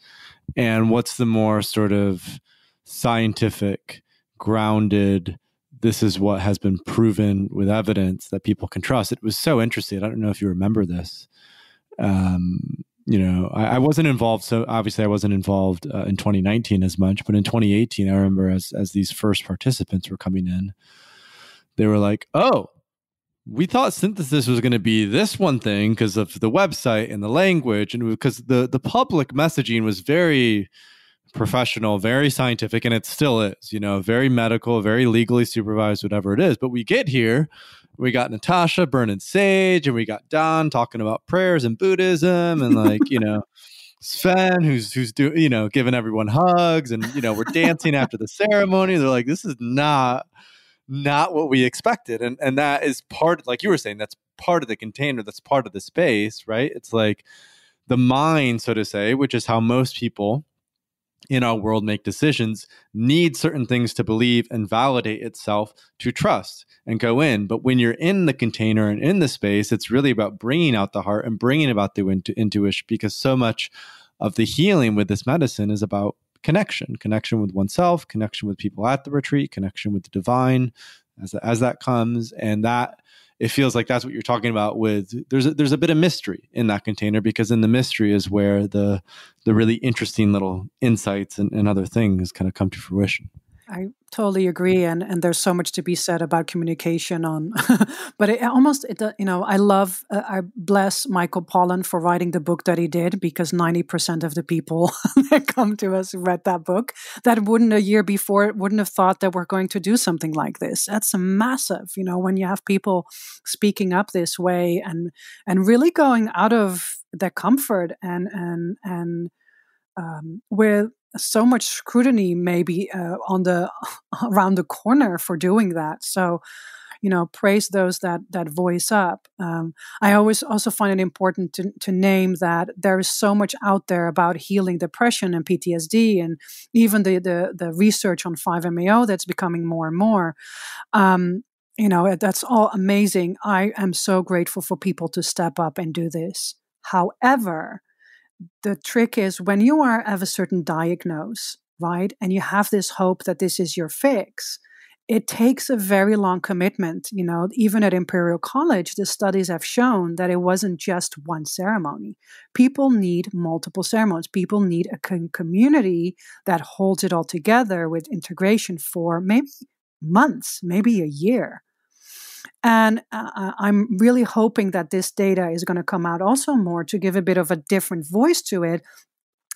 A: and what's the more sort of scientific, grounded, this is what has been proven with evidence that people can trust. It was so interesting. I don't know if you remember this. Um, you know, I, I, wasn't involved. So obviously, I wasn't involved uh, in 2019 as much. But in 2018, I remember as as these first participants were coming in, they were like, "Oh, we thought synthesis was going to be this one thing because of the website and the language, and because the the public messaging was very." Professional, very scientific, and it still is, you know, very medical, very legally supervised, whatever it is. But we get here we got Natasja burning sage, and we got Don talking about prayers and Buddhism, and like you know. Sven, who's who's doing, you know, giving everyone hugs, and you know, we're dancing after the ceremony. They're like, this is not not what we expected, and and that is part, like you were saying, that's part of the container, that's part of the space, right? It's like the mind, so to say, which is how most people in our world make decisions need certain things to believe and validate itself to trust and go in. But when you're in the container and in the space it's really about bringing out the heart and bringing about the intu- intuition because so much of the healing with this medicine is about connection connection with oneself connection with people at the retreat connection with the divine as, as that comes. And that it feels like that's what you're talking about with there's a, there's a bit of mystery in that container because in the mystery is where the the really interesting little insights and, and other things kind of come to fruition
B: I totally agree, and and there's so much to be said about communication on, but it almost it you know I love uh, I bless Michael Pollan for writing the book that he did because ninety percent of the people that come to us read that book that wouldn't a year before wouldn't have thought that we're going to do something like this. That's a massive, you know, when you have people speaking up this way and and really going out of their comfort and and and um, with so much scrutiny maybe uh, on the around the corner for doing that. So you know praise those that that voice up. Um, i always also find it important to, to name that there is so much out there about healing depression and ptsd and even the the, the research on 5-MeO that's becoming more and more. Um, you know that's all amazing. I am so grateful for people to step up and do this. However the trick is when you are of a certain diagnose, right, and you have this hope that this is your fix, it takes a very long commitment. You know, even at Imperial College, the studies have shown that it wasn't just one ceremony. People need multiple ceremonies. People need a community that holds it all together with integration for maybe months, maybe a year. And uh, uh, I'm really hoping that this data is going to come out also more to give a bit of a different voice to it.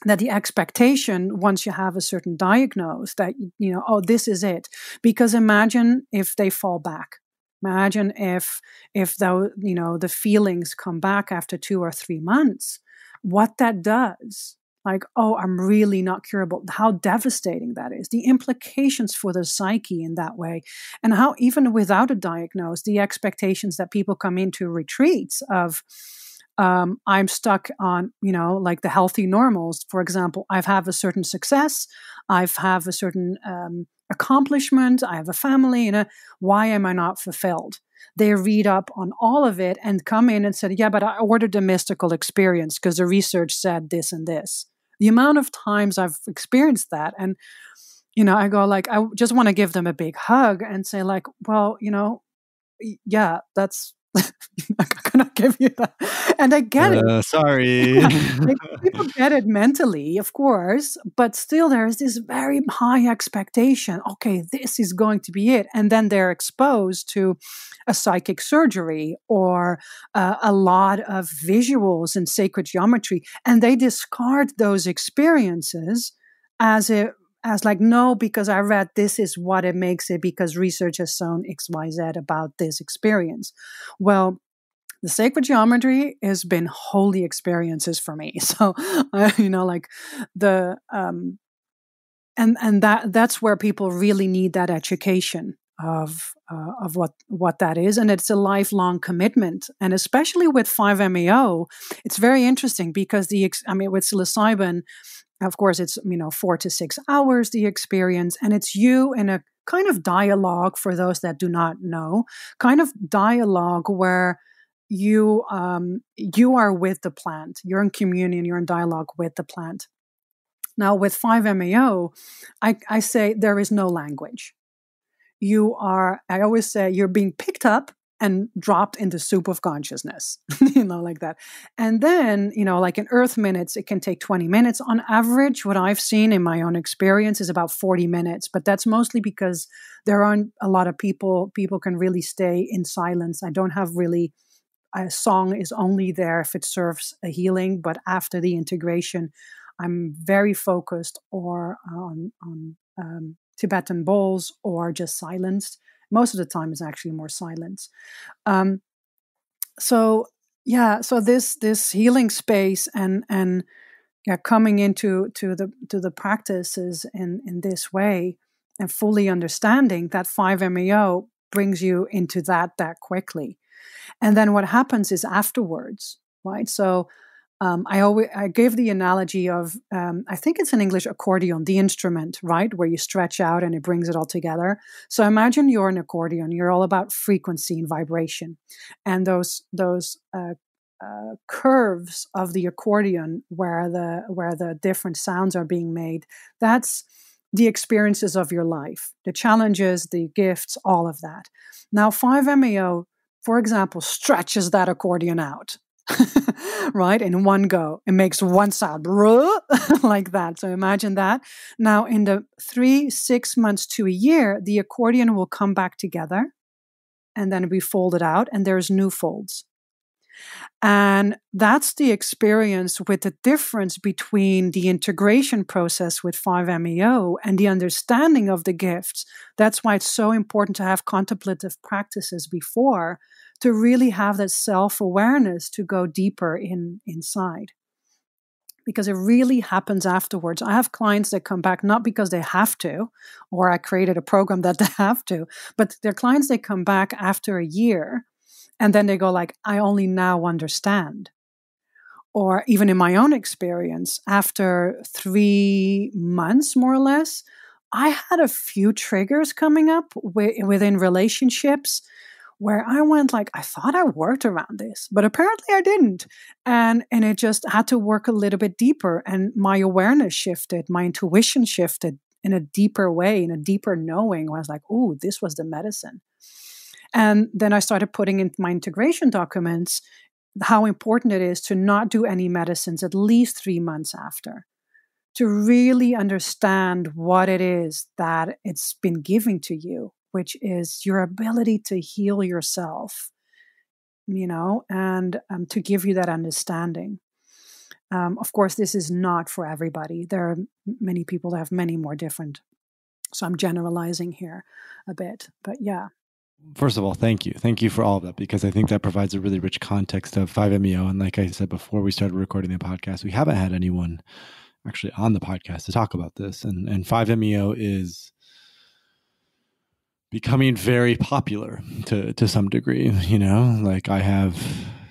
B: That the expectation, once you have a certain diagnose, that, you know, oh, this is it. Because imagine if they fall back. Imagine if, if though, you know, the feelings come back after two or three months, what that does like, oh, I'm really not curable, how devastating that is, the implications for the psyche in that way, and how even without a diagnosis, the expectations that people come into retreats of, um, I'm stuck on, you know, like the healthy normals. For example, I've have a certain success, I've have a certain um, accomplishment, I have a family, and a, why am I not fulfilled? They read up on all of it and come in and said, "Yeah, but I ordered a mystical experience because the research said this and this." the amount of times I've experienced that and you know, I go like I just want to give them a big hug and say like, well, you know, yeah, that's I cannot give you that. And I get uh,
A: it. Sorry.
B: like, people get it mentally, of course, but still there is this very high expectation. Okay, this is going to be it. And then they're exposed to a psychic surgery or uh, a lot of visuals and sacred geometry. And they discard those experiences as it as like no because i read this is what it makes it because research has shown xyz about this experience. Well the sacred geometry has been holy experiences for me. So uh, you know like the um and and that that's where people really need that education of uh, of what what that is. And it's a lifelong commitment. And especially with 5meo it's very interesting because the i mean with psilocybin of course, it's, you know, four to six hours, the experience, and it's you in a kind of dialogue for those that do not know, kind of dialogue where you um, you are with the plant, you're in communion, you're in dialogue with the plant. Now, with 5MEO, I, I say there is no language. you are, I always say, you're being picked up and dropped in the soup of consciousness, you know, like that. And then, you know, like in Earth minutes, it can take 20 minutes. On average, what I've seen in my own experience is about 40 minutes, but that's mostly because there aren't a lot of people, people can really stay in silence. I don't have really, a song is only there if it serves a healing, but after the integration, I'm very focused or on, on um, Tibetan bowls or just silenced most of the time is actually more silence. Um, so yeah, so this this healing space and and yeah, coming into to the to the practices in in this way and fully understanding that five MEO brings you into that that quickly. And then what happens is afterwards, right? So um, I always I gave the analogy of um, I think it's in English accordion, the instrument, right, where you stretch out and it brings it all together. So imagine you're an accordion. You're all about frequency and vibration, and those those uh, uh, curves of the accordion where the where the different sounds are being made. That's the experiences of your life, the challenges, the gifts, all of that. Now, 5MEO, for example, stretches that accordion out right? In one go, it makes one sound like that. So imagine that. Now, in the three, six months to a year, the accordion will come back together and then be folded out, and there's new folds. And that's the experience with the difference between the integration process with 5MEO and the understanding of the gifts. That's why it's so important to have contemplative practices before to really have that self awareness to go deeper in inside because it really happens afterwards. I have clients that come back not because they have to, or I created a program that they have to, but they're clients that come back after a year and then they go like, I only now understand. Or even in my own experience, after three months, more or less, I had a few triggers coming up within relationships where I went like I thought I worked around this, but apparently I didn't. And and it just had to work a little bit deeper and my awareness shifted, my intuition shifted in a deeper way, in a deeper knowing where I was like, "Oh, this was the medicine." And then I started putting in my integration documents how important it is to not do any medicines at least 3 months after to really understand what it is that it's been giving to you which is your ability to heal yourself, you know, and um, to give you that understanding. Um, of course, this is not for everybody. There are many people that have many more different. So I'm generalizing here a bit, but yeah.
A: First of all, thank you. Thank you for all of that because I think that provides a really rich context of 5MEO. And like I said before we started recording the podcast, we haven't had anyone actually on the podcast to talk about this. And, and 5MEO is becoming very popular to to some degree you know? Like i have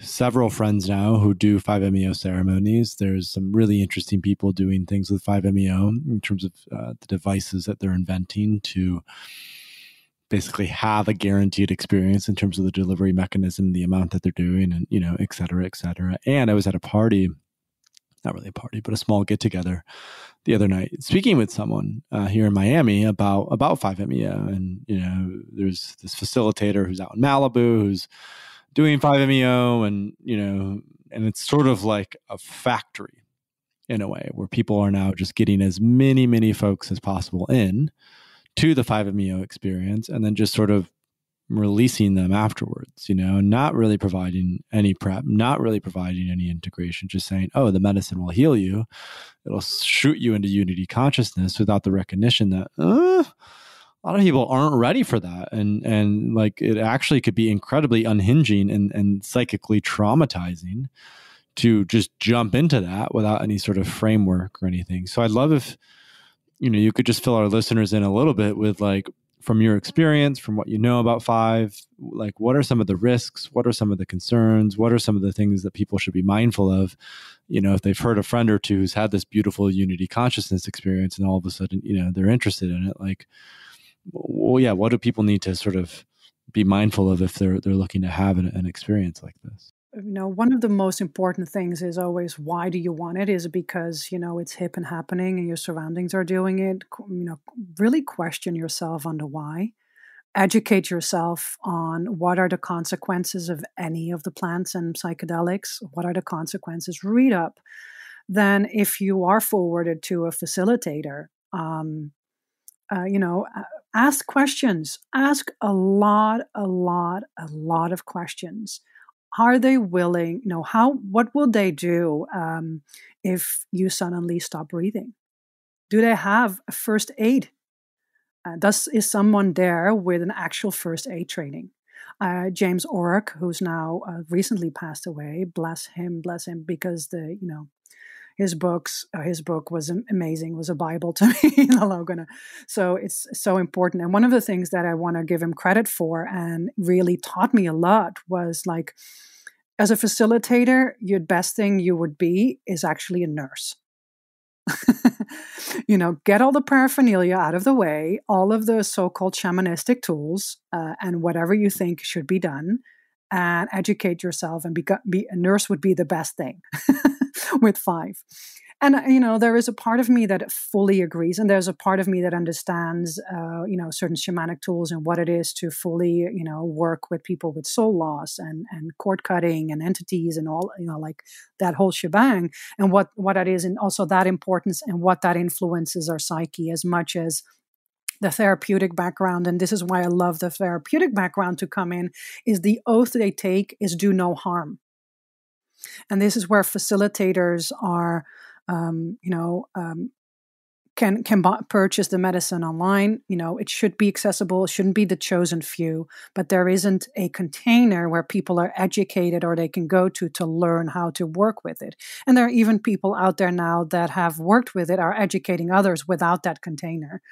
A: several friends now who do 5meo ceremonies. There's some really interesting people doing things with 5meo in terms of uh, the devices that they're inventing to basically have a guaranteed experience in terms of the delivery mechanism the amount that they're doing and you know et cetera et cetera. And i was at a party not really a party, but a small get together the other night, speaking with someone uh, here in Miami about about 5MEO, and you know, there's this facilitator who's out in Malibu who's doing 5MEO, and you know, and it's sort of like a factory in a way where people are now just getting as many many folks as possible in to the 5MEO experience, and then just sort of releasing them afterwards, you know, not really providing any prep, not really providing any integration, just saying, oh, the medicine will heal you. It'll shoot you into unity consciousness without the recognition that uh, a lot of people aren't ready for that. And and like it actually could be incredibly unhinging and, and psychically traumatizing to just jump into that without any sort of framework or anything. So I'd love if you know you could just fill our listeners in a little bit with like from your experience, from what you know about five, like what are some of the risks? What are some of the concerns? What are some of the things that people should be mindful of? You know, if they've heard a friend or two who's had this beautiful unity consciousness experience and all of a sudden, you know, they're interested in it, like, well, yeah, what do people need to sort of be mindful of if they're they're looking to have an, an experience like this?
B: You know one of the most important things is always why do you want it is it because you know it's hip and happening and your surroundings are doing it you know really question yourself on the why educate yourself on what are the consequences of any of the plants and psychedelics, what are the consequences, read up. Then, if you are forwarded to a facilitator, um, uh, you know, ask questions. Ask a lot, a lot, a lot of questions. Are they willing? You know, how? What will they do um, if you suddenly stop breathing? Do they have a first aid? Uh, does is someone there with an actual first aid training? Uh, James Oroc, who's now uh, recently passed away, bless him, bless him, because the you know his books uh, his book was amazing was a bible to me the Logona. so it's so important and one of the things that i want to give him credit for and really taught me a lot was like as a facilitator your best thing you would be is actually a nurse you know, get all the paraphernalia out of the way, all of the so called shamanistic tools, uh, and whatever you think should be done, and educate yourself. And be, be a nurse would be the best thing with five and uh, you know there is a part of me that fully agrees and there's a part of me that understands uh, you know certain shamanic tools and what it is to fully you know work with people with soul loss and and cord cutting and entities and all you know like that whole shebang and what what that is and also that importance and what that influences our psyche as much as the therapeutic background and this is why i love the therapeutic background to come in is the oath they take is do no harm and this is where facilitators are um, you know, um, can can buy, purchase the medicine online. You know, it should be accessible. It shouldn't be the chosen few, but there isn't a container where people are educated or they can go to to learn how to work with it. And there are even people out there now that have worked with it are educating others without that container.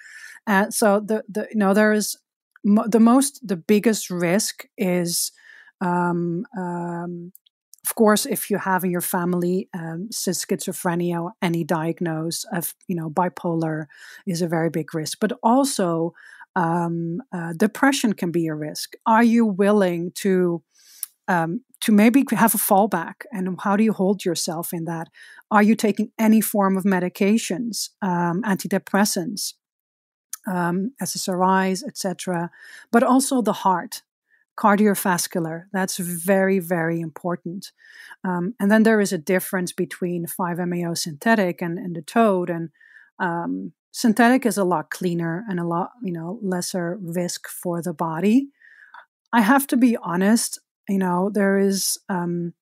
B: And so the the you know there is mo- the most the biggest risk is um, um, of course, if you have in your family um, schizophrenia or any diagnosis of, you know, bipolar is a very big risk. But also, um, uh, depression can be a risk. Are you willing to um, to maybe have a fallback, and how do you hold yourself in that? Are you taking any form of medications, um, antidepressants, um, SSRIs, etc., but also the heart cardiovascular. That's very, very important. Um, and then there is a difference between 5-MeO synthetic and, and the toad. And um, synthetic is a lot cleaner and a lot, you know, lesser risk for the body. I have to be honest. You know, there is um,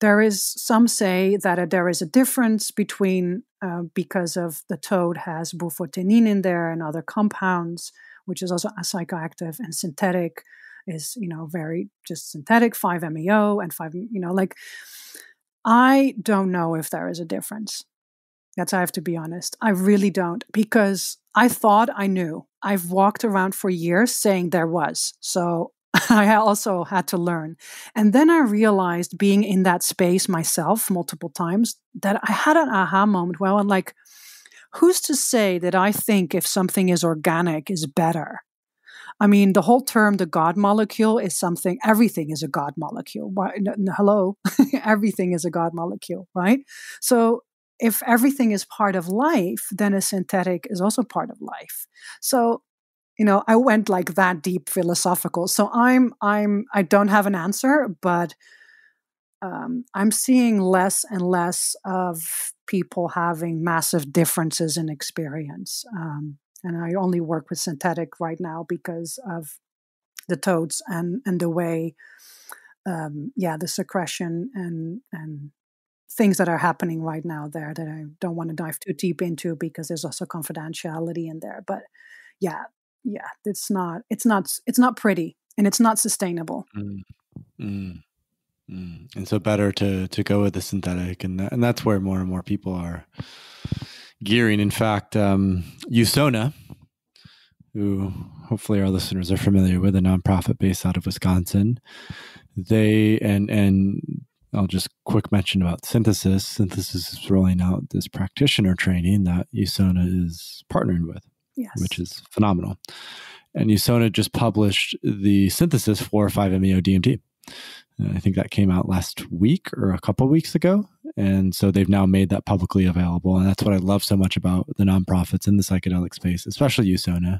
B: there is some say that uh, there is a difference between uh, because of the toad has bufotenin in there and other compounds, which is also a psychoactive and synthetic is you know very just synthetic 5-meo and 5 you know like i don't know if there is a difference. That's i have to be honest. I really don't because i thought i knew. I've walked around for years saying there was. So I also had to learn. And then I realized being in that space myself multiple times that I had an aha moment where I'm like, who's to say that I think if something is organic is better? I mean, the whole term, the God molecule, is something, everything is a God molecule. Why, n- hello? everything is a God molecule, right? So if everything is part of life, then a synthetic is also part of life. So, you know, I went like that deep philosophical. So I'm, I'm, I don't have an answer, but um, I'm seeing less and less of people having massive differences in experience. Um, and I only work with synthetic right now because of the toads and and the way, um, yeah, the secretion and and things that are happening right now there that I don't want to dive too deep into because there's also confidentiality in there. But yeah, yeah, it's not it's not it's not pretty and it's not sustainable. Mm.
A: Mm. Mm. And so better to to go with the synthetic, and and that's where more and more people are gearing. In fact, um, USONA, who hopefully our listeners are familiar with, a nonprofit based out of Wisconsin, they and and I'll just quick mention about Synthesis. Synthesis is rolling out this practitioner training that USONA is partnering with, yes. which is phenomenal. And USONA just published the synthesis for 5-MeO DMT. Uh, I think that came out last week or a couple weeks ago. And so they've now made that publicly available. And that's what I love so much about the nonprofits in the psychedelic space, especially Usona.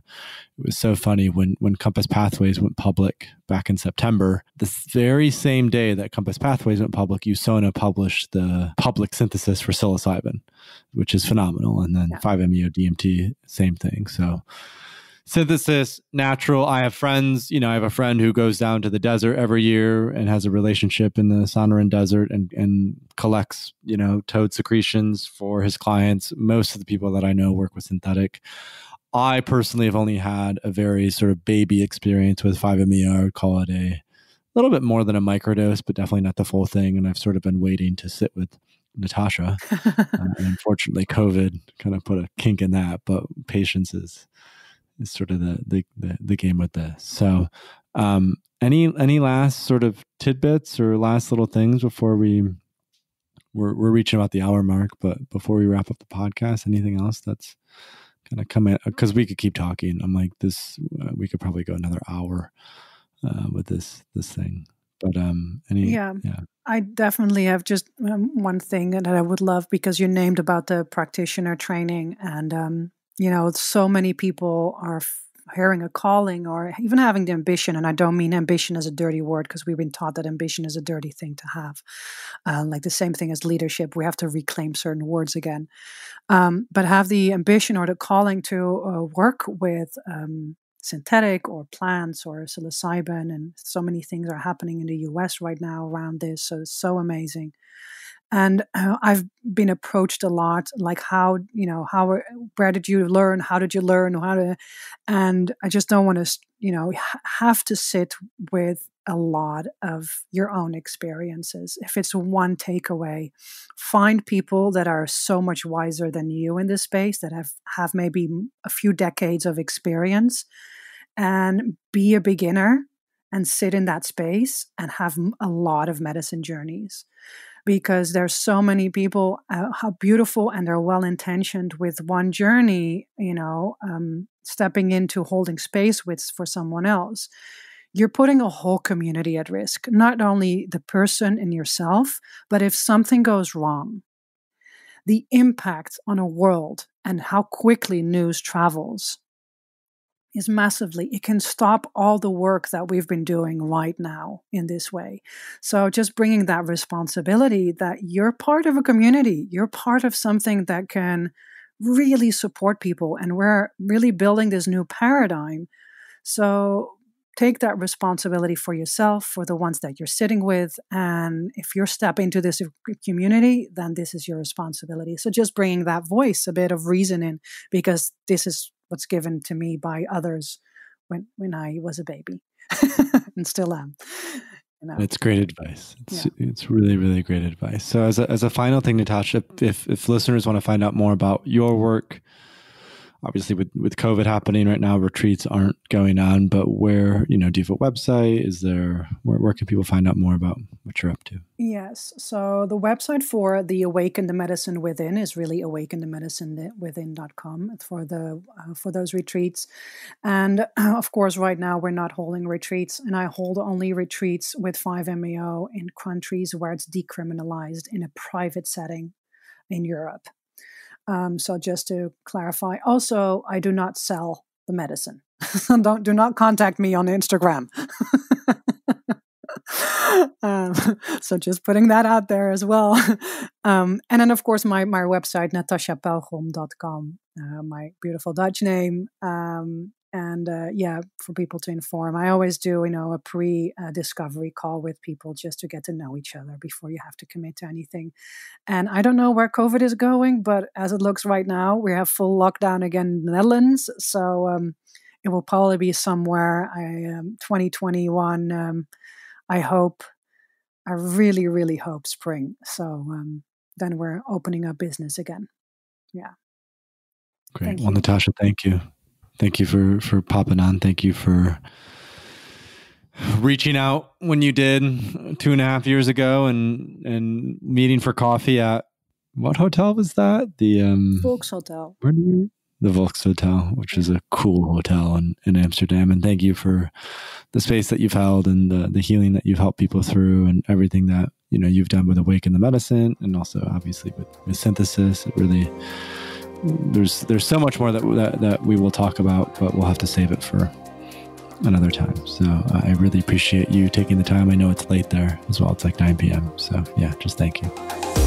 A: It was so funny when, when Compass Pathways went public back in September, the very same day that Compass Pathways went public, Usona published the public synthesis for psilocybin, which is phenomenal. And then yeah. 5-MeO DMT, same thing. So synthesis, natural. I have friends, you know, I have a friend who goes down to the desert every year and has a relationship in the Sonoran Desert and, and collects, you know, toad secretions for his clients. Most of the people that I know work with synthetic. I personally have only had a very sort of baby experience with 5-MeO. I would call it a little bit more than a microdose, but definitely not the full thing. And I've sort of been waiting to sit with Natasja. uh, unfortunately, COVID kind of put a kink in that, but patience is is sort of the the the, the game with this. So, um, any any last sort of tidbits or last little things before we we're we're reaching about the hour mark, but before we wrap up the podcast, anything else that's kind of come in because we could keep talking. I'm like this. Uh, we could probably go another hour uh, with this this thing. But um, any
B: yeah, yeah. I definitely have just um, one thing that I would love because you named about the practitioner training and um, you know, so many people are hearing a calling or even having the ambition. And I don't mean ambition as a dirty word because we've been taught that ambition is a dirty thing to have. Uh, like the same thing as leadership, we have to reclaim certain words again. Um, but have the ambition or the calling to uh, work with. Um, synthetic or plants or psilocybin and so many things are happening in the US right now around this so it's so amazing and uh, i've been approached a lot like how you know how where did you learn? How did you learn? How to and i just don't want to you know have to sit with a lot of your own experiences. If it's one takeaway find people that are so much wiser than you in this space that have have maybe a few decades of experience and be a beginner and sit in that space and have a lot of medicine journeys because there's so many people uh, how beautiful and they're well intentioned with one journey you know um, stepping into holding space with for someone else. You're putting a whole community at risk not only the person and yourself but if something goes wrong the impact on a world and how quickly news travels is massively. It can stop all the work that we've been doing right now in this way. So, just bringing that responsibility that you're part of a community, you're part of something that can really support people. And we're really building this new paradigm. So, take that responsibility for yourself, for the ones that you're sitting with. And if you're stepping into this community, then this is your responsibility. So, just bringing that voice, a bit of reasoning because this is what's given to me by others when when I was a baby and still am.
A: You know. It's great advice. It's, yeah. it's really, really great advice. So, as a, as a final thing, Natasja, if, if listeners want to find out more about your work, obviously with with covid happening right now retreats aren't going on but where you know do you have a website? Is there where, where can people find out more about what you're up to?
B: Yes. So the website for the awaken the medicine within is really awaken the medicine within.com for the uh, for those retreats. And uh, of course right now we're not holding retreats and i hold only retreats with 5-MeO in countries where it's decriminalized in a private setting in europe um, so just to clarify, also I do not sell the medicine. Don't do not contact me on Instagram. um, so just putting that out there as well. Um, and then of course my my website natasjapelgrom.com, uh, my beautiful Dutch name. Um, and uh, yeah, for people to inform. I always do, you know, a pre-discovery call with people just to get to know each other before you have to commit to anything. And I don't know where COVID is going, but as it looks right now, we have full lockdown again in the Netherlands. So um, it will probably be somewhere I, um, 2021. Um, I hope. I really, really hope spring. So um, then we're opening up business again. Yeah.
A: Great. Thank well, you. Natasja, thank you thank you for for popping on. Thank you for reaching out when you did two and a half years ago and and meeting for coffee at what hotel was that? The um
B: Volkshotel.
A: Where did we the Volks Hotel, which is a cool hotel in, in Amsterdam. And thank you for the space that you've held and the, the healing that you've helped people through and everything that, you know, you've done with Awaken the Medicine and also obviously with, with synthesis. It really there's there's so much more that, that that we will talk about, but we'll have to save it for another time. So uh, I really appreciate you taking the time. I know it's late there as well. It's like 9 p.m. So yeah, just thank you.